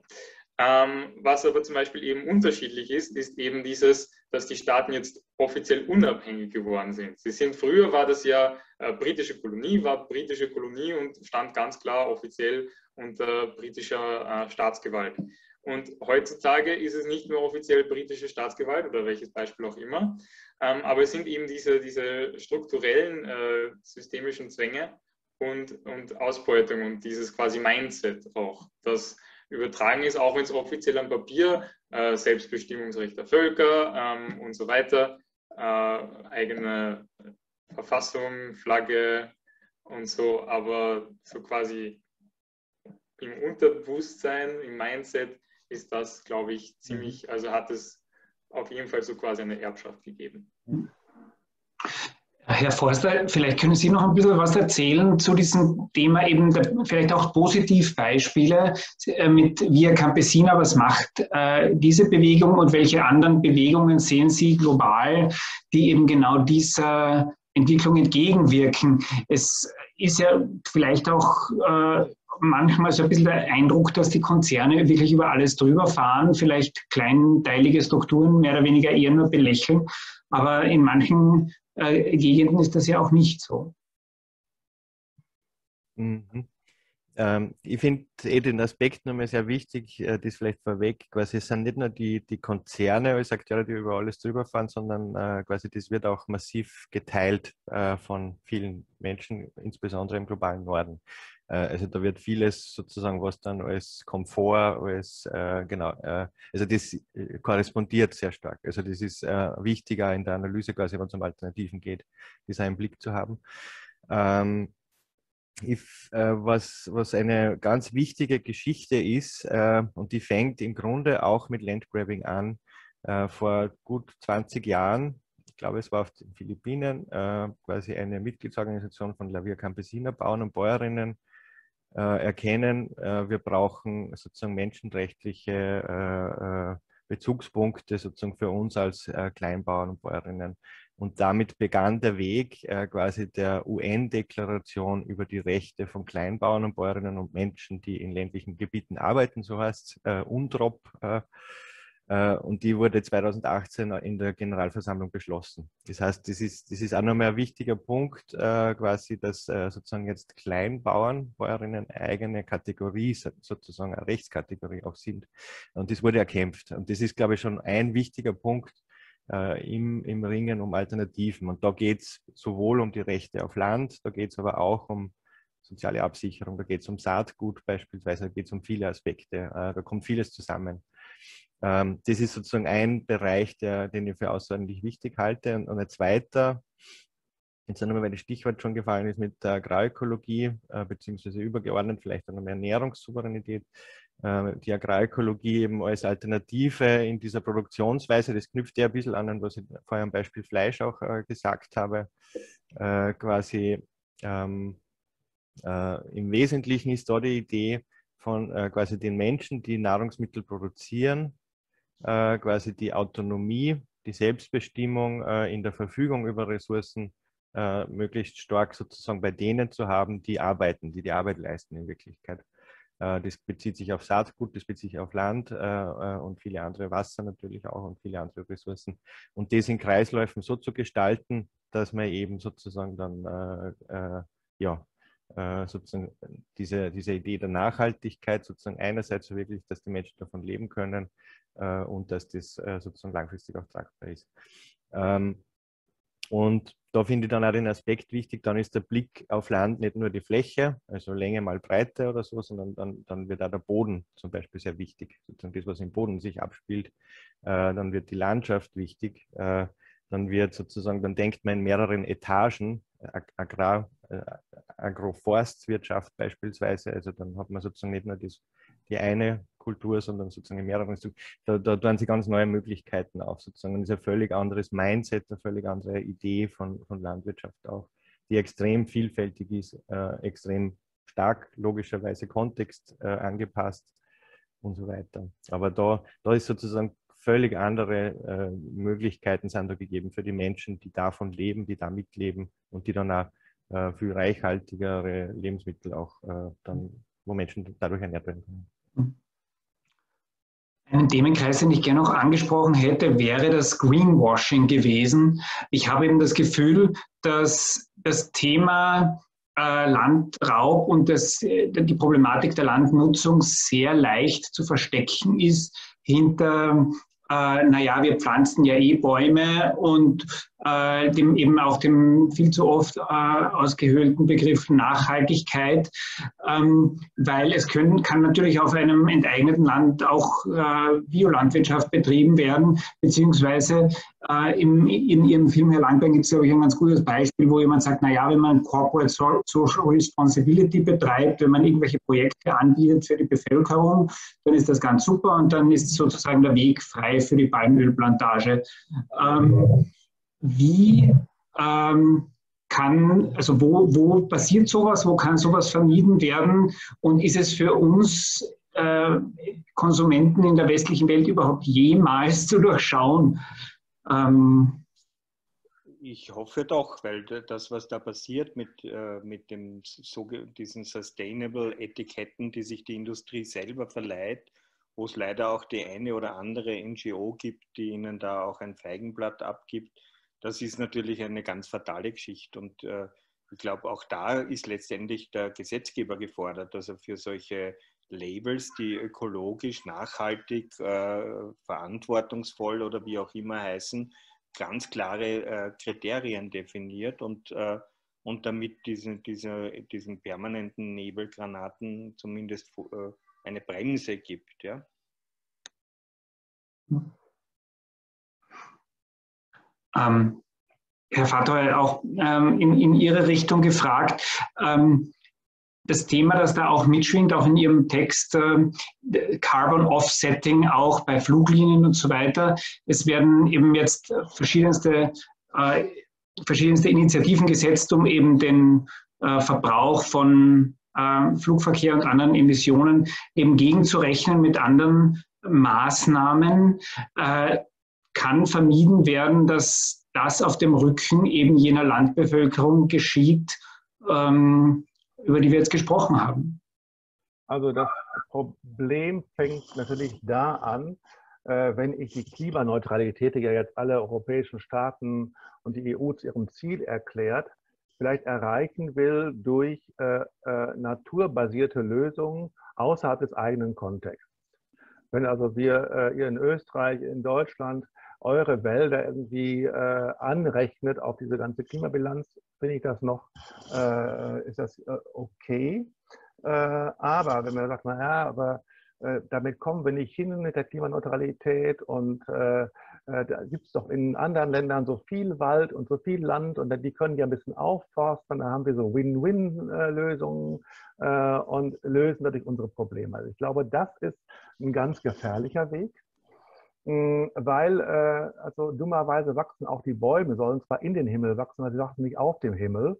Ähm, was aber zum Beispiel eben unterschiedlich ist, ist eben dieses, dass die Staaten jetzt offiziell unabhängig geworden sind. Sie sind früher war das ja äh, britische Kolonie, war britische Kolonie und stand ganz klar offiziell unter britischer äh, Staatsgewalt. Und heutzutage ist es nicht mehr offiziell britische Staatsgewalt oder welches Beispiel auch immer, ähm, aber es sind eben diese, diese strukturellen äh, systemischen Zwänge und, und Ausbeutung und dieses quasi Mindset auch, das übertragen ist, auch wenn es offiziell am Papier äh, Selbstbestimmungsrecht der Völker ähm, und so weiter, äh, eigene Verfassung, Flagge und so, aber so quasi im Unterbewusstsein, im Mindset ist das, glaube ich, ziemlich, also hat es auf jeden Fall so quasi eine Erbschaft gegeben. Herr Forster, vielleicht können Sie noch ein bisschen was erzählen zu diesem Thema, eben der, vielleicht auch Positivbeispiele äh, mit Via Campesina. Was macht äh, diese Bewegung und welche anderen Bewegungen sehen Sie global, die eben genau dieser Entwicklung entgegenwirken? Es ist ja vielleicht auch äh, manchmal so ein bisschen der Eindruck, dass die Konzerne wirklich über alles drüber fahren, vielleicht kleinteilige Strukturen mehr oder weniger eher nur belächeln. Aber in manchen äh, Gegenden ist das ja auch nicht so. Mhm. Ähm, ich finde eh den Aspekt nochmal sehr wichtig, äh, das vielleicht vorweg, quasi es sind nicht nur die, die Konzerne als Akteure, die über alles drüber fahren, sondern äh, quasi das wird auch massiv geteilt äh, von vielen Menschen, insbesondere im globalen Norden. Also da wird vieles sozusagen, was dann als Komfort, als genau, also das korrespondiert sehr stark. Also das ist äh, wichtiger in der Analyse, quasi wenn es um Alternativen geht, das einen Blick zu haben. Ähm, if, äh, was, was eine ganz wichtige Geschichte ist, und die fängt im Grunde auch mit Landgrabbing an, vor gut 20 Jahren ich glaube, es war auf den Philippinen, äh, quasi eine Mitgliedsorganisation von La Via Campesina, Bauern und Bäuerinnen, äh, erkennen, äh, wir brauchen sozusagen menschenrechtliche äh, äh, Bezugspunkte sozusagen für uns als äh, Kleinbauern und Bäuerinnen. Und damit begann der Weg quasi der UN-Deklaration über die Rechte von Kleinbauern und Bäuerinnen und Menschen, die in ländlichen Gebieten arbeiten, so heißt es, UNDROP äh, und die wurde 2018 in der Generalversammlung beschlossen. Das heißt, das ist, das ist auch nochmal ein wichtiger Punkt, äh, quasi, dass äh, sozusagen jetzt Kleinbauern, Bäuerinnen eigene Kategorie, sozusagen eine Rechtskategorie auch sind. Und das wurde erkämpft. Und das ist, glaube ich, schon ein wichtiger Punkt im, im Ringen um Alternativen. Und da geht es sowohl um die Rechte auf Land, da geht es aber auch um soziale Absicherung, da geht es um Saatgut beispielsweise, da geht es um viele Aspekte, da kommt vieles zusammen. Ähm, das ist sozusagen ein Bereich, der, den ich für außerordentlich wichtig halte. Und, und ein zweiter, jetzt nochmal, weil das Stichwort schon gefallen ist, mit der Agrarökologie, äh, beziehungsweise übergeordnet vielleicht auch noch mehr Ernährungssouveränität. Äh, die Agrarökologie eben als Alternative in dieser Produktionsweise, das knüpft ja ein bisschen an, was ich vorher am Beispiel Fleisch auch äh, gesagt habe, äh, quasi ähm, äh, im Wesentlichen ist da die Idee, von äh, quasi den Menschen, die Nahrungsmittel produzieren, äh, quasi die Autonomie, die Selbstbestimmung äh, in der Verfügung über Ressourcen möglichst stark sozusagen bei denen zu haben, die arbeiten, die die Arbeit leisten in Wirklichkeit. Äh, das bezieht sich auf Saatgut, das bezieht sich auf Land äh, und viele andere Wasser natürlich auch und viele andere Ressourcen. Und das in Kreisläufen so zu gestalten, dass man eben sozusagen dann ja, sozusagen diese, diese Idee der Nachhaltigkeit sozusagen einerseits wirklich, dass die Menschen davon leben können äh, und dass das äh, sozusagen langfristig auch tragbar ist. Ähm, und da finde ich dann auch den Aspekt wichtig, dann ist der Blick auf Land nicht nur die Fläche, also Länge mal Breite oder so, sondern dann, dann wird auch der Boden zum Beispiel sehr wichtig, sozusagen das, was im Boden sich abspielt. Äh, dann wird die Landschaft wichtig, äh, dann wird sozusagen, dann denkt man in mehreren Etagen, Agrar, äh, Agroforstwirtschaft beispielsweise, also dann hat man sozusagen nicht nur das, die eine Kultur, sondern sozusagen in mehreren Da, da tun sie ganz neue Möglichkeiten auf, sozusagen. Das ist ein völlig anderes Mindset, eine völlig andere Idee von, von Landwirtschaft auch, die extrem vielfältig ist, äh, extrem stark logischerweise Kontext äh, angepasst und so weiter. Aber da, da ist sozusagen völlig andere äh, Möglichkeiten sind da gegeben für die Menschen, die davon leben, die da mitleben und die dann auch äh, viel reichhaltigere Lebensmittel auch äh, dann, wo Menschen dadurch ernährt werden können. Einen Themenkreis, den ich gerne noch angesprochen hätte, wäre das Greenwashing gewesen. Ich habe eben das Gefühl, dass das Thema äh, Landraub und das, äh, die Problematik der Landnutzung sehr leicht zu verstecken ist hinter äh, naja, wir pflanzen ja eh Bäume und äh, dem, eben auch dem viel zu oft äh, ausgehöhlten Begriff Nachhaltigkeit, ähm, weil es können, kann natürlich auf einem enteigneten Land auch äh, Biolandwirtschaft betrieben werden, beziehungsweise äh, im, in Ihrem Film Herr Langbein gibt es, glaube ich, ein ganz gutes Beispiel, wo jemand sagt, naja, wenn man Corporate Social Responsibility betreibt, wenn man irgendwelche Projekte anbietet für die Bevölkerung, dann ist das ganz super und dann ist sozusagen der Weg frei für die Palmölplantage. Ähm, wie ähm, kann, also wo, wo passiert sowas, wo kann sowas vermieden werden und ist es für uns äh, Konsumenten in der westlichen Welt überhaupt jemals zu durchschauen? Ähm, ich hoffe doch, weil das, was da passiert mit, äh, mit dem, so, diesen Sustainable-Etiketten, die sich die Industrie selber verleiht, wo es leider auch die eine oder andere NGO gibt, die ihnen da auch ein Feigenblatt abgibt, das ist natürlich eine ganz fatale Geschichte. Und äh, ich glaube, auch da ist letztendlich der Gesetzgeber gefordert, dass er für solche Labels, die ökologisch, nachhaltig, äh, verantwortungsvoll oder wie auch immer heißen, ganz klare äh, Kriterien definiert und, äh, und damit diesen, diese, diesen permanenten Nebelgranaten zumindest äh, eine Bremse gibt. Ja? Ähm, Herr Vater, auch ähm, in, in Ihre Richtung gefragt. Ähm, das Thema, das da auch mitschwingt, auch in Ihrem Text, äh, Carbon Offsetting, auch bei Fluglinien und so weiter. Es werden eben jetzt verschiedenste, äh, verschiedenste Initiativen gesetzt, um eben den äh, Verbrauch von äh, Flugverkehr und anderen Emissionen eben gegenzurechnen mit anderen Maßnahmen. Kann vermieden werden, dass das auf dem Rücken eben jener Landbevölkerung geschieht, ähm, über die wir jetzt gesprochen haben? Also das Problem fängt natürlich da an, äh, wenn ich die Klimaneutralität, die ja jetzt alle europäischen Staaten und die EU zu ihrem Ziel erklärt, vielleicht erreichen will durch äh, äh, naturbasierte Lösungen außerhalb des eigenen Kontexts. Wenn also wir äh, ihr in Österreich, in Deutschland eure Wälder irgendwie äh, anrechnet auf diese ganze Klimabilanz, finde ich das noch, äh, ist das äh, okay. Äh, aber wenn man sagt, naja, aber äh, damit kommen wir nicht hin mit der Klimaneutralität und äh, da gibt es doch in anderen Ländern so viel Wald und so viel Land und die können ja ein bisschen aufforsten, da haben wir so Win-Win-Lösungen und lösen dadurch unsere Probleme. Also ich glaube, das ist ein ganz gefährlicher Weg hm, weil, äh, also dummerweise wachsen auch die Bäume, sollen zwar in den Himmel wachsen, aber sie wachsen nicht auf dem Himmel.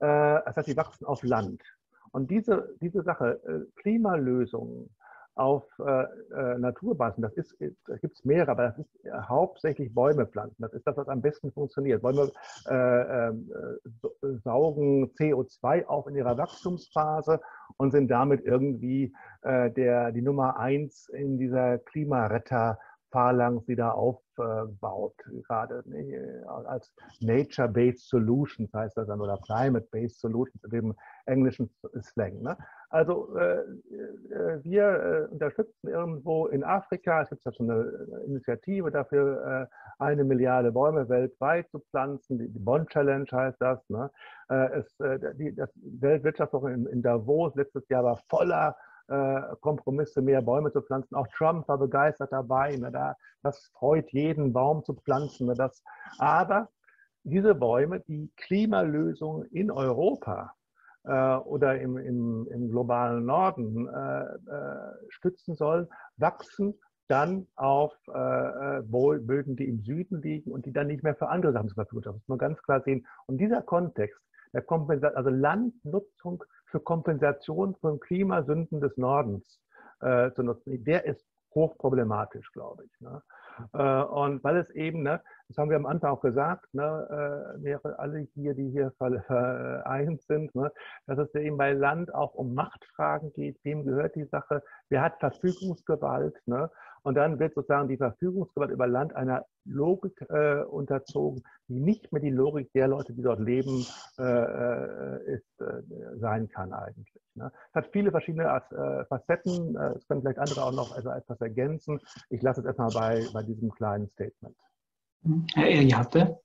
Äh, das heißt, sie wachsen auf Land. Und diese, diese Sache, äh, Klimalösungen auf äh, äh, Naturbasen, das ist, da gibt es mehrere, aber das ist hauptsächlich Bäume pflanzen. Das ist das, was am besten funktioniert. Bäume äh, äh, saugen CO2 auf in ihrer Wachstumsphase und sind damit irgendwie äh, der, die Nummer eins in dieser Klimaretter- Phalanx wieder aufbaut, gerade ne, als Nature-Based Solutions heißt das dann oder Climate-Based Solutions in dem englischen Slang. Ne? Also äh, äh, wir äh, unterstützen irgendwo in Afrika, es gibt ja schon eine Initiative dafür, äh, eine Milliarde Bäume weltweit zu pflanzen, die, die Bond Challenge heißt das. Ne? Es, die, das Weltwirtschaftsforum in, in Davos letztes Jahr war voller äh, Kompromisse, mehr Bäume zu pflanzen. Auch Trump war begeistert dabei. Ne, da, das freut jeden, Baum zu pflanzen. Ne, aber diese Bäume, die Klimalösungen in Europa äh, oder im, im, im, globalen Norden äh, stützen sollen, wachsen dann auf äh Böden, die im Süden liegen und die dann nicht mehr für andere Sachen zur Verfügung stehen. Das muss man ganz klar sehen. Und dieser Kontext, der Kompensat also Landnutzung für Kompensation von Klimasünden des Nordens äh, zu nutzen. Der ist hochproblematisch, glaube ich. Ne? Äh, und weil es eben, ne, das haben wir am Anfang auch gesagt, ne, äh, alle hier, die hier vereint sind, ne, dass es eben bei Land auch um Machtfragen geht, wem gehört die Sache, wer hat Verfügungsgewalt. Ne? Und dann wird sozusagen die Verfügungsgewalt über Land einer Logik äh, unterzogen, die nicht mehr die Logik der Leute, die dort leben, äh, äh ist, äh, sein kann eigentlich. Ne? Es hat viele verschiedene äh, Facetten. Es können vielleicht andere auch noch also etwas ergänzen. Ich lasse es erstmal bei, bei diesem kleinen Statement. Herr Eliate?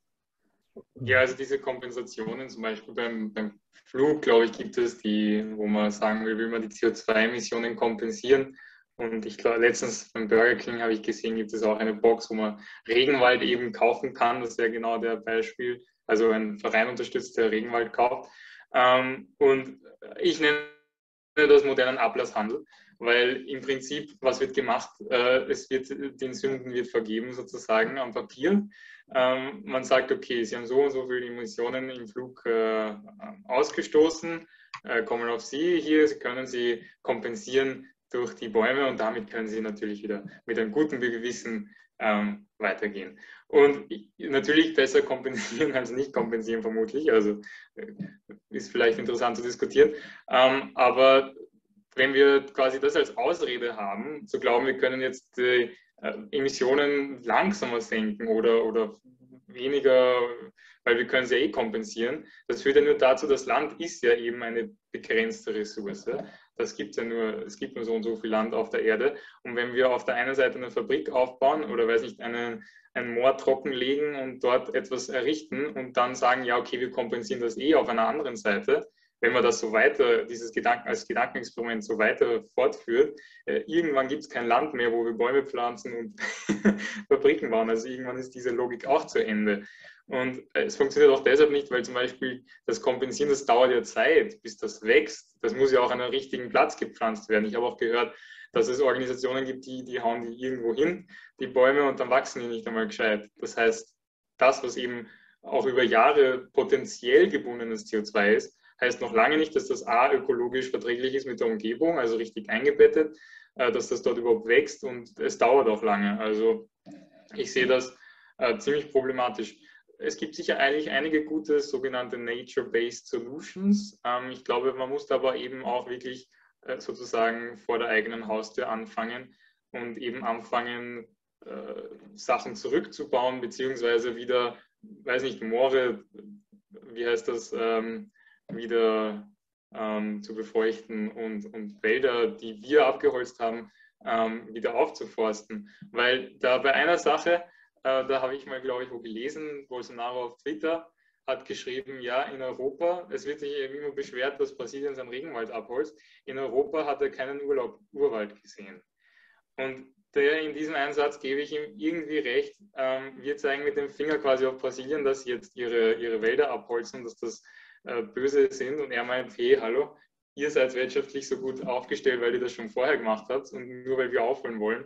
Ja, also diese Kompensationen, zum Beispiel beim, beim Flug, glaube ich, gibt es die, wo man sagen will, will man die CO2-Emissionen kompensieren. Und ich glaube, letztens beim Burger King habe ich gesehen, gibt es auch eine Box, wo man Regenwald eben kaufen kann. Das wäre genau der Beispiel. Also ein Verein unterstützt, der Regenwald kauft. Ähm, und ich nenne das modernen Ablasshandel, weil im Prinzip, was wird gemacht? Äh, es wird, den Sünden wird vergeben sozusagen am Papier. Ähm, man sagt, okay, Sie haben so und so viele Emissionen im Flug äh, ausgestoßen, äh, kommen auf Sie hier, Sie können sie kompensieren durch die Bäume und damit können Sie natürlich wieder mit einem guten Gewissen ähm, weitergehen. Und natürlich besser kompensieren als nicht kompensieren, vermutlich. Also äh, ist vielleicht interessant zu diskutieren. Ähm, aber wenn wir quasi das als Ausrede haben, zu glauben, wir können jetzt die äh, Emissionen langsamer senken oder, oder weniger, weil wir können sie ja eh kompensieren, das führt ja nur dazu, das Land ist ja eben eine begrenzte Ressource. Das gibt ja nur, es gibt nur so und so viel Land auf der Erde. Und wenn wir auf der einen Seite eine Fabrik aufbauen oder weiß nicht, einen, ein Moor trockenlegen und dort etwas errichten und dann sagen, ja, okay, wir kompensieren das eh auf einer anderen Seite, wenn man das so weiter, dieses Gedanken als Gedankenexperiment so weiter fortführt, äh, irgendwann gibt es kein Land mehr, wo wir Bäume pflanzen und Fabriken bauen. Also irgendwann ist diese Logik auch zu Ende. Und äh, es funktioniert auch deshalb nicht, weil zum Beispiel das Kompensieren, das dauert ja Zeit, bis das wächst. Das muss ja auch an einem richtigen Platz gepflanzt werden. Ich habe auch gehört, dass es Organisationen gibt, die, die hauen die irgendwo hin, die Bäume, und dann wachsen die nicht einmal gescheit. Das heißt, das, was eben auch über Jahre potenziell gebundenes CO2 ist, heißt noch lange nicht, dass das A ökologisch verträglich ist mit der Umgebung, also richtig eingebettet, äh, dass das dort überhaupt wächst und es dauert auch lange. Also ich sehe das äh, ziemlich problematisch. Es gibt sicher eigentlich einige gute sogenannte Nature-Based Solutions. Ähm, ich glaube, man muss aber eben auch wirklich äh, sozusagen vor der eigenen Haustür anfangen und eben anfangen, Sachen zurückzubauen, beziehungsweise wieder, weiß nicht, Moore, wie heißt das, ähm, wieder ähm, zu befeuchten und, und Wälder, die wir abgeholzt haben, ähm, wieder aufzuforsten. Weil da bei einer Sache, äh, da habe ich mal, glaube ich, wo gelesen, Bolsonaro auf Twitter hat geschrieben, ja, in Europa, es wird sich immer beschwert, dass Brasilien seinen Regenwald abholzt. In Europa hat er keinen Urlaub, Urwald gesehen. Und der in diesem Einsatz gebe ich ihm irgendwie recht. Ähm, wir zeigen mit dem Finger quasi auf Brasilien, dass sie jetzt ihre, ihre Wälder abholzen, dass das böse sind und er meint, hey, hallo, ihr seid wirtschaftlich so gut aufgestellt, weil ihr das schon vorher gemacht habt und nur weil wir aufholen wollen.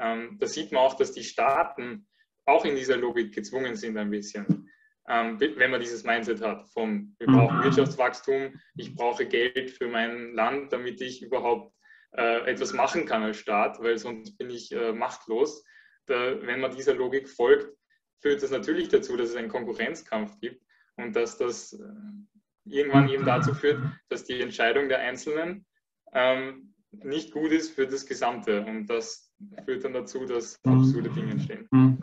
Ähm, da sieht man auch, dass die Staaten auch in dieser Logik gezwungen sind ein bisschen. Ähm, wenn man dieses Mindset hat von, wir brauchen mhm. Wirtschaftswachstum, ich brauche Geld für mein Land, damit ich überhaupt äh, etwas machen kann als Staat, weil sonst bin ich äh, machtlos. Da, wenn man dieser Logik folgt, führt das natürlich dazu, dass es einen Konkurrenzkampf gibt und dass das äh, irgendwann eben dazu führt, dass die Entscheidung der Einzelnen ähm, nicht gut ist für das Gesamte. Und das führt dann dazu, dass mhm. absurde Dinge entstehen. Mhm.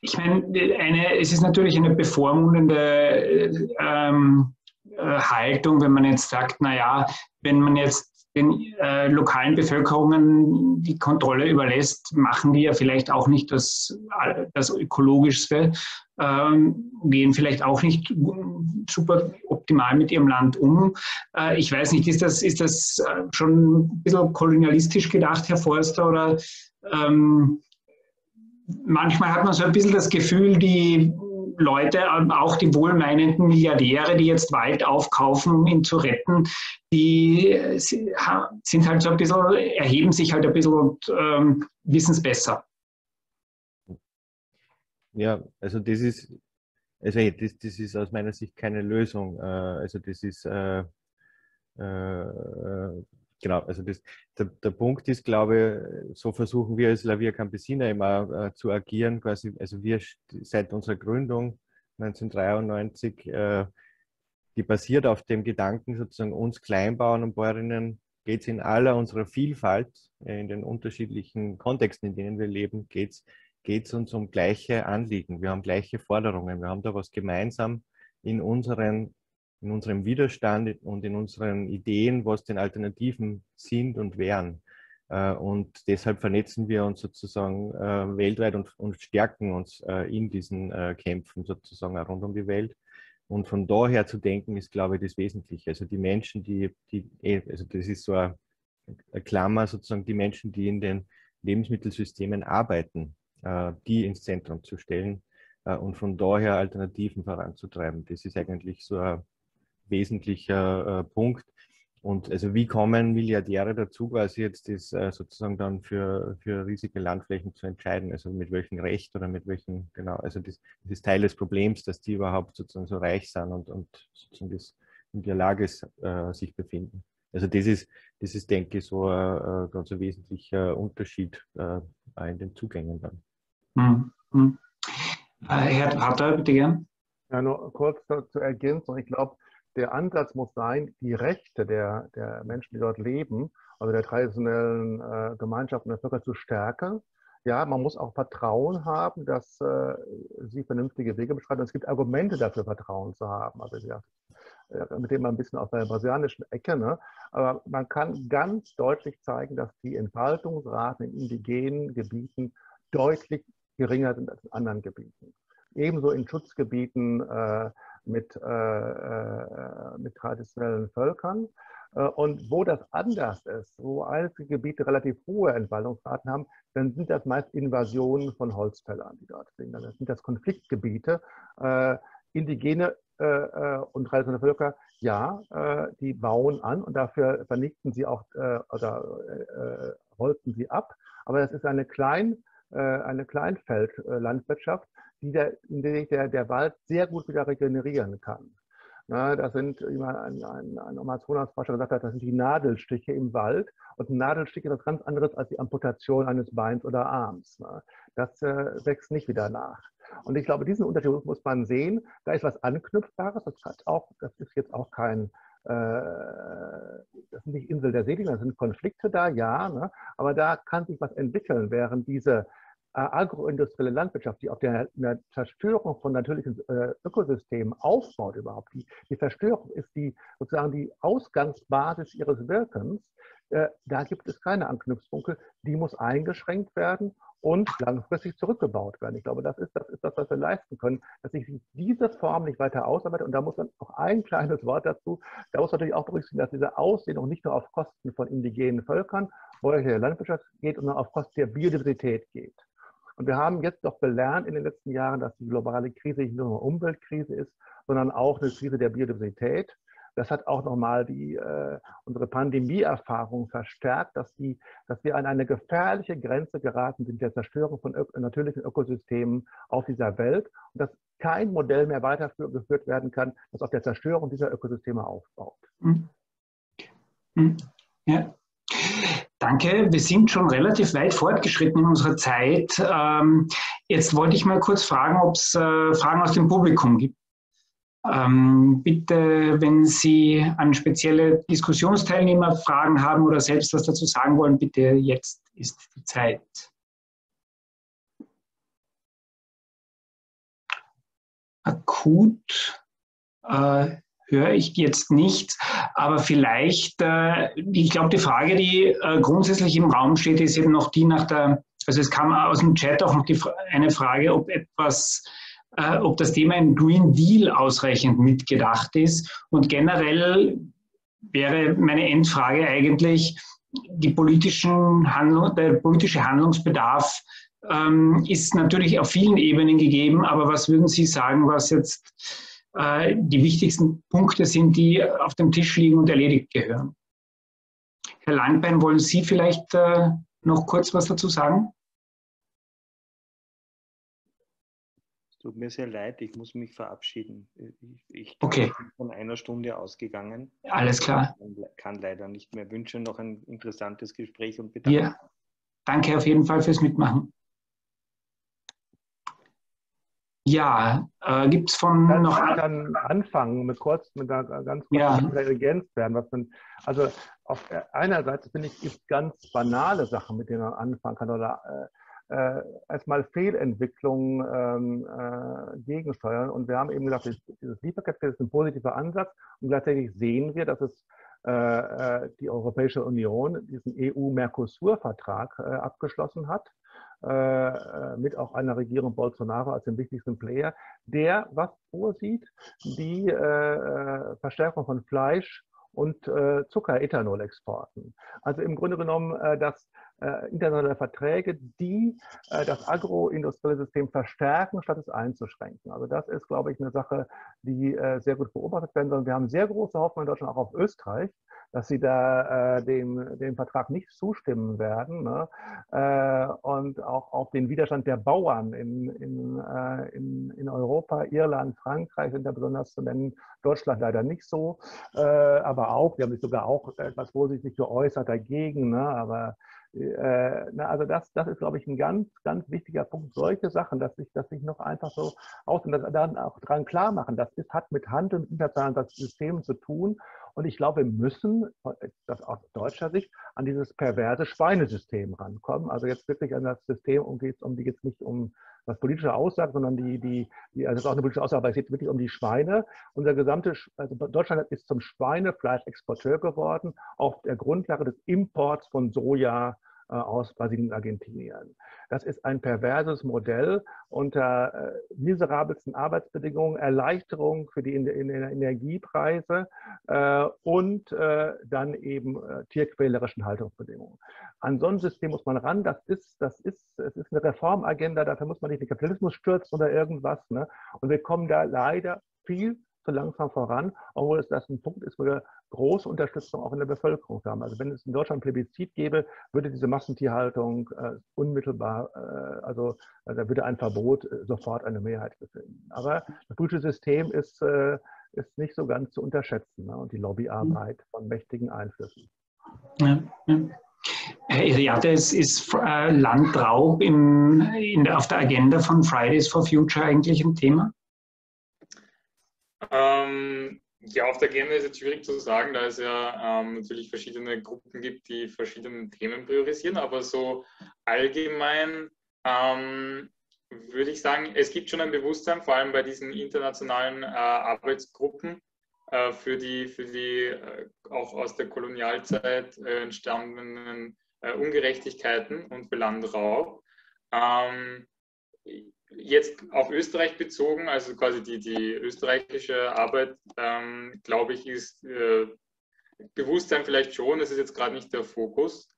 Ich meine, eine, es ist natürlich eine bevormundende ähm, äh, Haltung, wenn man jetzt sagt, naja, wenn man jetzt den äh, lokalen Bevölkerungen die Kontrolle überlässt, machen die ja vielleicht auch nicht das, das Ökologischste, ähm, gehen vielleicht auch nicht super optimal mit ihrem Land um. Äh, ich weiß nicht, ist das, ist das äh, schon ein bisschen kolonialistisch gedacht, Herr Forster, oder ähm, manchmal hat man so ein bisschen das Gefühl, die Leute, ähm, auch die wohlmeinenden Milliardäre, die jetzt Wald aufkaufen, um ihn zu retten, die äh, sind halt so ein bisschen, erheben sich halt ein bisschen und ähm, wissen es besser. Ja, also das ist, also das, das ist aus meiner Sicht keine Lösung. Äh, also das ist äh, äh, genau, also das, der, der Punkt ist, glaube ich, so versuchen wir als La Via Campesina immer äh, zu agieren, quasi, also wir seit unserer Gründung 1993, äh, die basiert auf dem Gedanken, sozusagen uns Kleinbauern und Bäuerinnen geht es in aller unserer Vielfalt, äh, in den unterschiedlichen Kontexten, in denen wir leben, geht es uns um gleiche Anliegen. Wir haben gleiche Forderungen. Wir haben da was gemeinsam in, unseren, in unserem Widerstand und in unseren Ideen, was den Alternativen sind und wären. Äh, und deshalb vernetzen wir uns sozusagen äh, weltweit und, und stärken uns in diesen Kämpfen sozusagen rund um die Welt. Und von daher zu denken, ist, glaube ich, das Wesentliche. Also die Menschen, die, die eh, also das ist so eine, Klammer, sozusagen die Menschen, die in den Lebensmittelsystemen arbeiten, äh, die ins Zentrum zu stellen äh, und von daher Alternativen voranzutreiben. Das ist eigentlich so ein wesentlicher äh, Punkt. Und also wie kommen Milliardäre dazu, quasi jetzt das äh, sozusagen dann für, für riesige Landflächen zu entscheiden? Also mit welchem Recht oder mit welchem, genau, also das, das ist Teil des Problems, dass die überhaupt sozusagen so reich sind und, und sozusagen das in der Lage äh, sich befinden. Also das ist, das ist, denke ich, so ein, ein ganz wesentlicher Unterschied äh, in den Zugängen dann. Mhm. Mhm. Herr Harter, bitte gern. Ja, nur kurz zur Ergänzung. Ich glaube, der Ansatz muss sein, die Rechte der, der Menschen, die dort leben, also der traditionellen äh, Gemeinschaften der Völker zu stärken. Ja, man muss auch Vertrauen haben, dass äh, sie vernünftige Wege beschreiten. Es gibt Argumente dafür, Vertrauen zu haben. Also ja, äh, mit dem man ein bisschen aus der brasilianischen Ecke. Ne? Aber man kann ganz deutlich zeigen, dass die Entfaltungsraten in indigenen Gebieten deutlich geringer sind als in anderen Gebieten. Ebenso in Schutzgebieten äh, mit, äh, äh, mit traditionellen Völkern. Äh, und wo das anders ist, wo alte Gebiete relativ hohe Entwaldungsraten haben, dann sind das meist Invasionen von Holzfällern, die dort sind. Dann sind das Konfliktgebiete. Äh, indigene äh, äh, und traditionelle Völker, ja, die bauen an und dafür vernichten sie auch oder holzen sie ab. Aber das ist eine, Klein, eine Kleinfeldlandwirtschaft, die der, in der der, der Wald sehr gut wieder regenerieren kann. Na, das sind, wie man ein, ein, ein Amazonasforscher gesagt hat, das sind die Nadelstiche im Wald. Und ein Nadelstich ist was ganz anderes als die Amputation eines Beins oder Arms. Na. Das äh, wächst nicht wieder nach. Und ich glaube, diesen Unterschied muss man sehen. Da ist was Anknüpfbares. Das, hat auch, das ist jetzt auch kein, äh, das sind nicht Insel der Seligen, da sind Konflikte da, ja. Ne? Aber da kann sich was entwickeln, während diese äh, agroindustrielle Landwirtschaft, die auf der, der Zerstörung von natürlichen äh, Ökosystemen aufbaut überhaupt, die, die Zerstörung ist die sozusagen die Ausgangsbasis ihres Wirkens, äh, da gibt es keine Anknüpfpunkte, die muss eingeschränkt werden und langfristig zurückgebaut werden. Ich glaube, das ist, das ist das, was wir leisten können, dass sich diese Form nicht weiter ausarbeitet. Und da muss man noch ein kleines Wort dazu. Da muss natürlich auch berücksichtigen, dass diese Ausdehnung nicht nur auf Kosten von indigenen Völkern, bäuerlicher Landwirtschaft geht, sondern auf Kosten der Biodiversität geht. Und wir haben jetzt doch gelernt in den letzten Jahren, dass die globale Krise nicht nur eine Umweltkrise ist, sondern auch eine Krise der Biodiversität. Das hat auch nochmal die, äh, unsere Pandemieerfahrung verstärkt, dass, die, dass wir an eine gefährliche Grenze geraten sind der Zerstörung von ök natürlichen Ökosystemen auf dieser Welt und dass kein Modell mehr weitergeführt werden kann, das auf der Zerstörung dieser Ökosysteme aufbaut. Mhm. Mhm. Ja. Danke, wir sind schon relativ weit fortgeschritten in unserer Zeit. Ähm, jetzt wollte ich mal kurz fragen, ob es äh, Fragen aus dem Publikum gibt. Ähm, bitte, wenn Sie an spezielle Diskussionsteilnehmer Fragen haben oder selbst was dazu sagen wollen, bitte jetzt ist die Zeit. Akut. Äh, höre ich jetzt nichts. Aber vielleicht, äh, ich glaube, die Frage, die äh, grundsätzlich im Raum steht, ist eben noch die nach der, also es kam aus dem Chat auch noch die, eine Frage, ob etwas, äh, ob das Thema im Green Deal ausreichend mitgedacht ist. Und generell wäre meine Endfrage eigentlich, die politischen Handlung, der politische Handlungsbedarf ähm, ist natürlich auf vielen Ebenen gegeben, aber was würden Sie sagen, was jetzt äh, die wichtigsten Punkte sind, die auf dem Tisch liegen und erledigt gehören. Herr Langbein, wollen Sie vielleicht äh, noch kurz was dazu sagen? Es tut mir sehr leid, ich muss mich verabschieden. Ich, ich okay. bin von einer Stunde ausgegangen. Alles klar. Ich kann leider nicht mehr wünschen. Noch ein interessantes Gespräch und bedanke. Ja. Danke auf jeden Fall fürs Mitmachen. Ja, äh, gibt es von kann, noch. Ich kann anfangen mit kurz, mit einer ganz kurzen ja. Intelligenz werden. Was man, also auf einerseits finde ich, gibt es ganz banale Sachen, mit denen man anfangen kann oder äh, äh, erstmal Fehlentwicklungen ähm, äh, gegensteuern. Und wir haben eben gesagt, dieses Lieferkette ist ein positiver Ansatz und gleichzeitig sehen wir, dass es äh, äh, die Europäische Union diesen EU-Mercosur-Vertrag abgeschlossen hat mit auch einer Regierung Bolsonaro als dem wichtigsten Player, der was vorsieht, die äh, Verstärkung von Fleisch und äh, Zucker-Ethanol-Exporten. Also im Grunde genommen, äh, dass äh, internationale Verträge, die äh, das agroindustrielle System verstärken, statt es einzuschränken. Also das ist, glaube ich, eine Sache, die äh, sehr gut beobachtet werden soll. Wir haben sehr große Hoffnung in Deutschland auch auf Österreich, dass sie da äh, dem, dem Vertrag nicht zustimmen werden ne? äh, und auch auf den Widerstand der Bauern in, in, äh, in, in Europa, Irland, Frankreich sind da besonders zu nennen, Deutschland leider nicht so, äh, aber auch, die haben sich sogar auch etwas vorsichtig geäußert dagegen, ne? aber äh, na, also das, das ist, glaube ich, ein ganz, ganz wichtiger Punkt. Solche Sachen, dass sich, dass sich noch einfach so aus und dann auch dran klar machen, das ist, hat mit Handel und internationalen Systemen zu tun. Und ich glaube, wir müssen, das aus deutscher Sicht, an dieses perverse Schweinesystem rankommen. Also jetzt wirklich an das System, um geht um die jetzt nicht um das politische Aussage, sondern die, die, die, also das ist auch eine politische Aussage, aber es geht wirklich um die Schweine. Unser gesamte, also Deutschland ist zum Schweinefleischexporteur geworden, auf der Grundlage des Imports von Soja, äh, aus Brasilien und Argentinien. Das ist ein perverses Modell unter äh, miserabelsten Arbeitsbedingungen, Erleichterung für die Energiepreise äh, und dann eben tierquälerischen Haltungsbedingungen. An so ein System muss man ran. Das ist, das ist, es ist eine Reformagenda. Dafür muss man nicht den Kapitalismus stürzen oder irgendwas. Ne? Und wir kommen da leider viel zu langsam voran, obwohl es das ein Punkt ist, wo wir große Unterstützung auch in der Bevölkerung haben. Also wenn es in Deutschland ein Plebiscit gäbe, würde diese Massentierhaltung äh, unmittelbar, äh, also äh, da würde ein Verbot äh, sofort eine Mehrheit befinden. Aber das politische System ist, äh, ist nicht so ganz zu unterschätzen ne? und die Lobbyarbeit mhm. von mächtigen Einflüssen. Ja, ja. Herr Iriates, ist äh, Landraub in der, auf der Agenda von Fridays for Future eigentlich ein Thema? Ähm, ja, auf der Agenda ist jetzt schwierig zu sagen, da es ja ähm, natürlich verschiedene Gruppen gibt, die verschiedene Themen priorisieren, aber so allgemein ähm, würde ich sagen, es gibt schon ein Bewusstsein, vor allem bei diesen internationalen äh, Arbeitsgruppen äh, für die, für die äh, auch aus der Kolonialzeit äh, entstandenen äh, Ungerechtigkeiten und für Landraub. Ähm, Jetzt auf Österreich bezogen, also quasi die, die österreichische Arbeit, ähm, glaube ich, ist äh, Bewusstsein vielleicht schon, das ist jetzt gerade nicht der Fokus,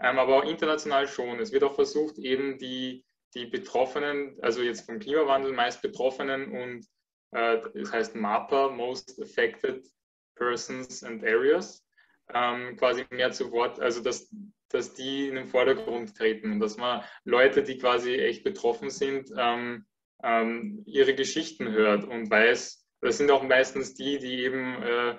ähm, aber auch international schon. Es wird auch versucht, eben die, die Betroffenen, also jetzt vom Klimawandel meist Betroffenen und äh, das heißt MAPA, Most Affected Persons and Areas, ähm, quasi mehr zu Wort, also dass dass die in den Vordergrund treten und dass man Leute, die quasi echt betroffen sind, ähm, ähm, ihre Geschichten hört und weiß, das sind auch meistens die, die eben äh,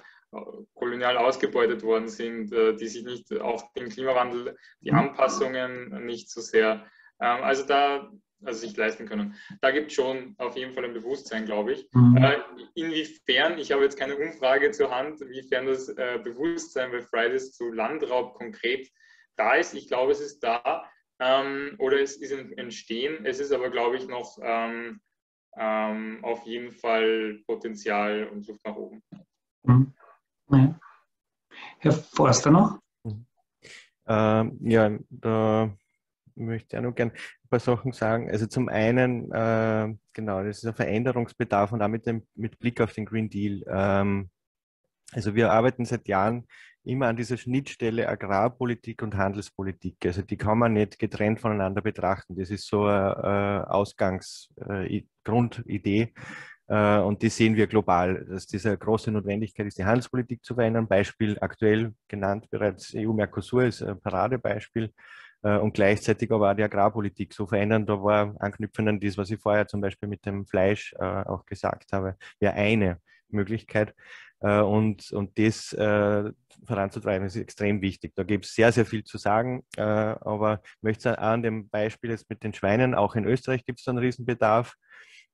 kolonial ausgebeutet worden sind, äh, die sich nicht auch den Klimawandel, die mhm. Anpassungen nicht so sehr, ähm, also da, also sich leisten können. Da gibt es schon auf jeden Fall ein Bewusstsein, glaube ich. Mhm. Äh, inwiefern, ich habe jetzt keine Umfrage zur Hand, inwiefern das äh, Bewusstsein bei Fridays zu Landraub konkret da ist. Ich glaube, es ist da ähm, oder es ist im Entstehen. Es ist aber, glaube ich, noch ähm, ähm, auf jeden Fall Potenzial und Luft nach oben. Mhm. Ja. Herr Forster noch? Ähm, ja, da möchte ich auch noch gerne ein paar Sachen sagen. Also zum einen, äh, genau, das ist ein Veränderungsbedarf und auch mit, dem, mit Blick auf den Green Deal. Also wir arbeiten seit Jahren immer an dieser Schnittstelle Agrarpolitik und Handelspolitik. Also die kann man nicht getrennt voneinander betrachten. Das ist so eine Ausgangsgrundidee. Äh, und die sehen wir global, dass diese große Notwendigkeit ist, die Handelspolitik zu verändern. Beispiel aktuell genannt bereits EU-Mercosur ist ein Paradebeispiel. Äh, und gleichzeitig aber auch die Agrarpolitik so verändern. Da war anknüpfend an das, was ich vorher zum Beispiel mit dem Fleisch äh, auch gesagt habe, wäre eine Möglichkeit. Äh, und, und das äh, voranzutreiben ist extrem wichtig. Da gibt es sehr, sehr viel zu sagen, äh, aber ich möchte an dem Beispiel jetzt mit den Schweinen, auch in Österreich gibt es einen Riesenbedarf.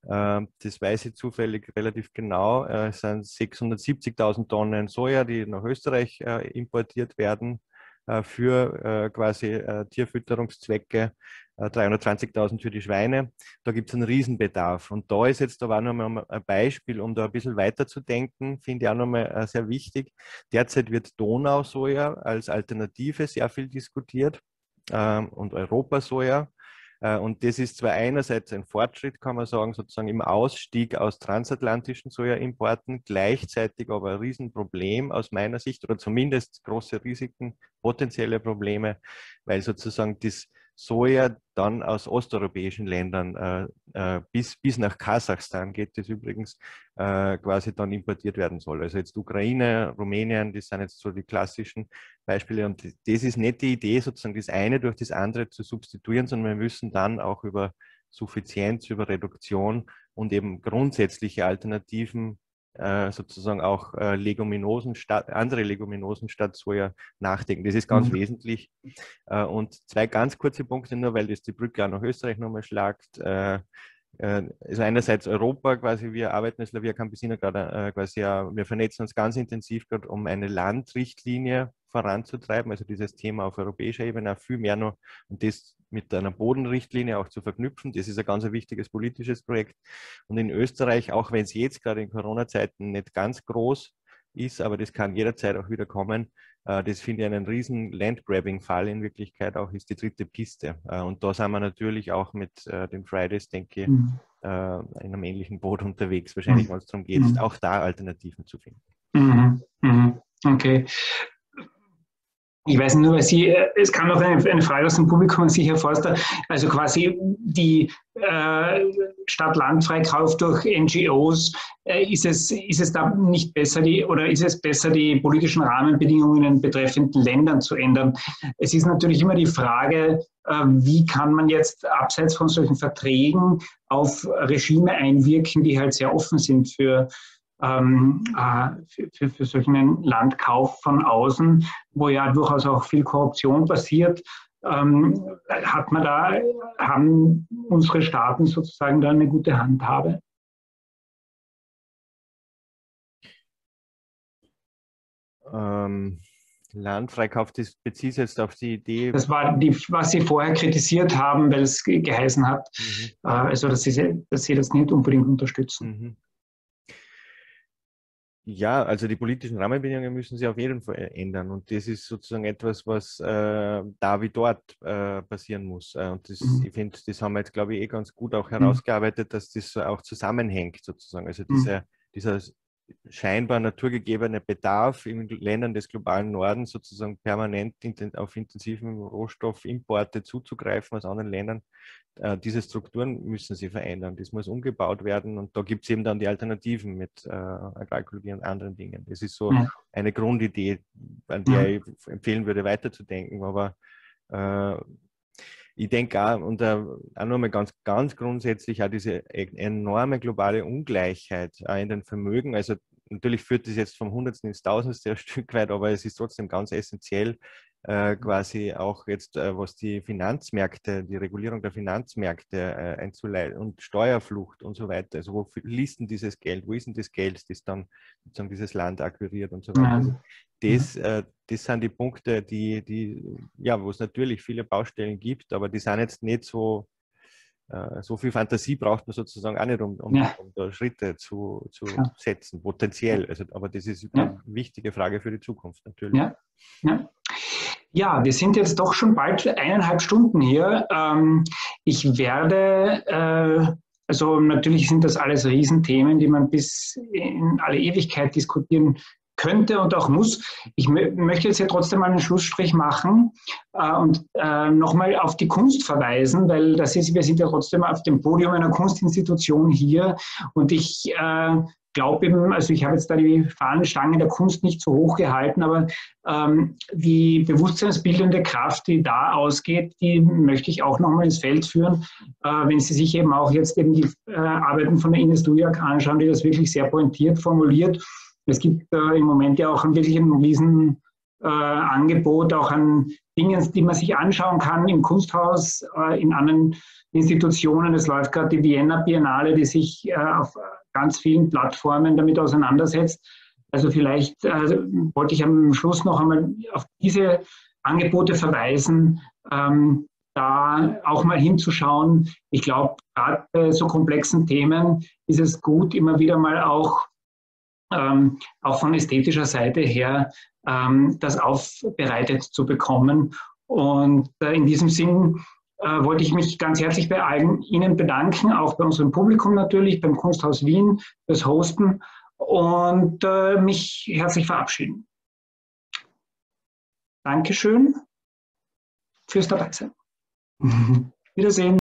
äh, das weiß ich zufällig relativ genau. Äh, es sind 670.000 Tonnen Soja, die nach Österreich äh, importiert werden für quasi Tierfütterungszwecke, 320.000 für die Schweine. Da gibt es einen Riesenbedarf. Und da ist jetzt, da war nochmal ein Beispiel, um da ein bisschen weiter zu denken, finde ich auch nochmal sehr wichtig. Derzeit wird Donausoja als Alternative sehr viel diskutiert ähm, und Europasoja. Äh, und das ist zwar einerseits ein Fortschritt, kann man sagen, sozusagen im Ausstieg aus transatlantischen Sojaimporten, gleichzeitig aber ein Riesenproblem aus meiner Sicht oder zumindest große Risiken, potenzielle Probleme, weil sozusagen das Soja dann aus osteuropäischen Ländern äh, äh, bis, bis nach Kasachstan geht es übrigens, äh, quasi dann importiert werden soll. Also jetzt Ukraine, Rumänien, das sind jetzt so die klassischen Beispiele. Und das ist nicht die Idee, sozusagen das eine durch das andere zu substituieren, sondern wir müssen dann auch über Suffizienz, über Reduktion und eben grundsätzliche Alternativen äh, sozusagen auch äh, Leguminosen statt, andere Leguminosen statt Soja nachdenken. Das ist ganz mhm. wesentlich. Äh, und zwei ganz kurze Punkte nur, weil das die Brücke auch nach Österreich nochmal schlagt. Also einerseits Europa quasi, wir arbeiten als Lavia Campesina gerade quasi, wir vernetzen uns ganz intensiv gerade, um eine Landrichtlinie voranzutreiben, also dieses Thema auf europäischer Ebene auch viel mehr noch und das mit einer Bodenrichtlinie auch zu verknüpfen. Das ist ein ganz wichtiges politisches Projekt. Und in Österreich, auch wenn es jetzt gerade in Corona-Zeiten nicht ganz groß ist, aber das kann jederzeit auch wieder kommen. Äh, das finde ich einen riesen Landgrabbing-Fall in Wirklichkeit auch, ist die dritte Piste. Äh, und da sind wir natürlich auch mit äh, den Fridays, denke ich, mhm. in einem ähnlichen Boot unterwegs, wahrscheinlich, mhm. wenn es darum geht, mhm. auch da Alternativen zu finden. Mhm. mhm. Okay. Ich weiß nur, weil Sie, äh, es kam noch eine, eine Frage aus dem Publikum an Sie, Herr Forster. Also quasi die äh, Stadt-Land-Freikauf durch NGOs, äh, ist, es, ist es da nicht besser, die, oder ist es besser, die politischen Rahmenbedingungen in betreffenden Ländern zu ändern? Es ist natürlich immer die Frage, äh, wie kann man jetzt abseits von solchen Verträgen auf Regime einwirken, die halt sehr offen sind für ähm, äh, für, für, solchen Landkauf von außen, wo ja durchaus auch viel Korruption passiert, ähm, hat man da, haben unsere Staaten sozusagen da eine gute Handhabe? Ähm, Landfreikauf, das bezieht sich jetzt auf die Idee. Das war die, was Sie vorher kritisiert haben, weil es geheißen hat, mhm. äh, also dass Sie, dass Sie das nicht unbedingt unterstützen. Mhm. Ja, also die politischen Rahmenbedingungen müssen sich auf jeden Fall ändern. Und das ist sozusagen etwas, was äh, da wie dort äh, passieren muss. Äh, und das, mhm. ich finde, das haben wir jetzt, glaube ich, eh ganz gut auch mhm. herausgearbeitet, dass das auch zusammenhängt sozusagen. Also mhm. diese, dieser scheinbar naturgegebene Bedarf in Ländern des globalen Nordens sozusagen permanent auf intensiven Rohstoffimporte zuzugreifen aus anderen Ländern. Äh, diese Strukturen müssen sie verändern. Das muss umgebaut werden und da gibt es eben dann die Alternativen mit äh, Agrarökologie und anderen Dingen. Das ist so ja. eine Grundidee, an der ich empfehlen würde, weiterzudenken. Aber äh, ich denke auch, und äh, auch nochmal ganz, ganz grundsätzlich auch diese e-, enorme globale Ungleichheit in den Vermögen. Also natürlich führt das jetzt vom Hundertsten ins Tausendste ein Stück weit, aber es ist trotzdem ganz essentiell, äh, quasi auch jetzt, äh, was die Finanzmärkte, die Regulierung der Finanzmärkte äh, einzuleiten und Steuerflucht und so weiter. Also wo fließt denn dieses Geld? Wo ist denn das Geld, das dann sozusagen dieses Land akquiriert und so weiter? Also das, äh, das sind die Punkte, die, die, ja, wo es natürlich viele Baustellen gibt, aber die sind jetzt nicht so, äh, so viel Fantasie braucht man sozusagen auch nicht, um, um, ja. um da Schritte zu, zu ja. setzen, potenziell. Also, aber das ist eine wichtige Frage für die Zukunft natürlich. Ja. Ja. Wir sind jetzt doch schon bald eineinhalb Stunden hier. Ähm, ich werde, äh, also natürlich sind das alles Riesenthemen, die man bis in alle Ewigkeit diskutieren könnte und auch muss. Ich möchte jetzt hier trotzdem mal einen Schlussstrich machen äh, und äh, nochmal auf die Kunst verweisen, weil das ist, wir sind ja trotzdem auf dem Podium einer Kunstinstitution hier und ich äh, glaube eben, also ich habe jetzt da die Fahnenstange der Kunst nicht so hoch gehalten, aber ähm, die bewusstseinsbildende Kraft, die da ausgeht, die möchte ich auch nochmal ins Feld führen. Äh, wenn Sie sich eben auch jetzt eben die äh, Arbeiten von der Ines Dujak anschauen, die das wirklich sehr pointiert formuliert. Es gibt äh, im Moment ja auch einen wirklich einen riesen äh, Angebot auch an Dingen, die man sich anschauen kann im Kunsthaus, äh, in anderen Institutionen. Es läuft gerade die Vienna Biennale, die sich äh, auf ganz vielen Plattformen damit auseinandersetzt. Also vielleicht äh, wollte ich am Schluss noch einmal auf diese Angebote verweisen, ähm, da auch mal hinzuschauen. Ich glaube, gerade bei so komplexen Themen ist es gut, immer wieder mal auch, ähm, auch von ästhetischer Seite her ähm, das aufbereitet zu bekommen. Und äh, in diesem Sinn äh, wollte ich mich ganz herzlich bei allen Ihnen bedanken, auch bei unserem Publikum natürlich, beim Kunsthaus Wien, fürs Hosten und äh, mich herzlich verabschieden. Dankeschön fürs Dabeisein. Wiedersehen.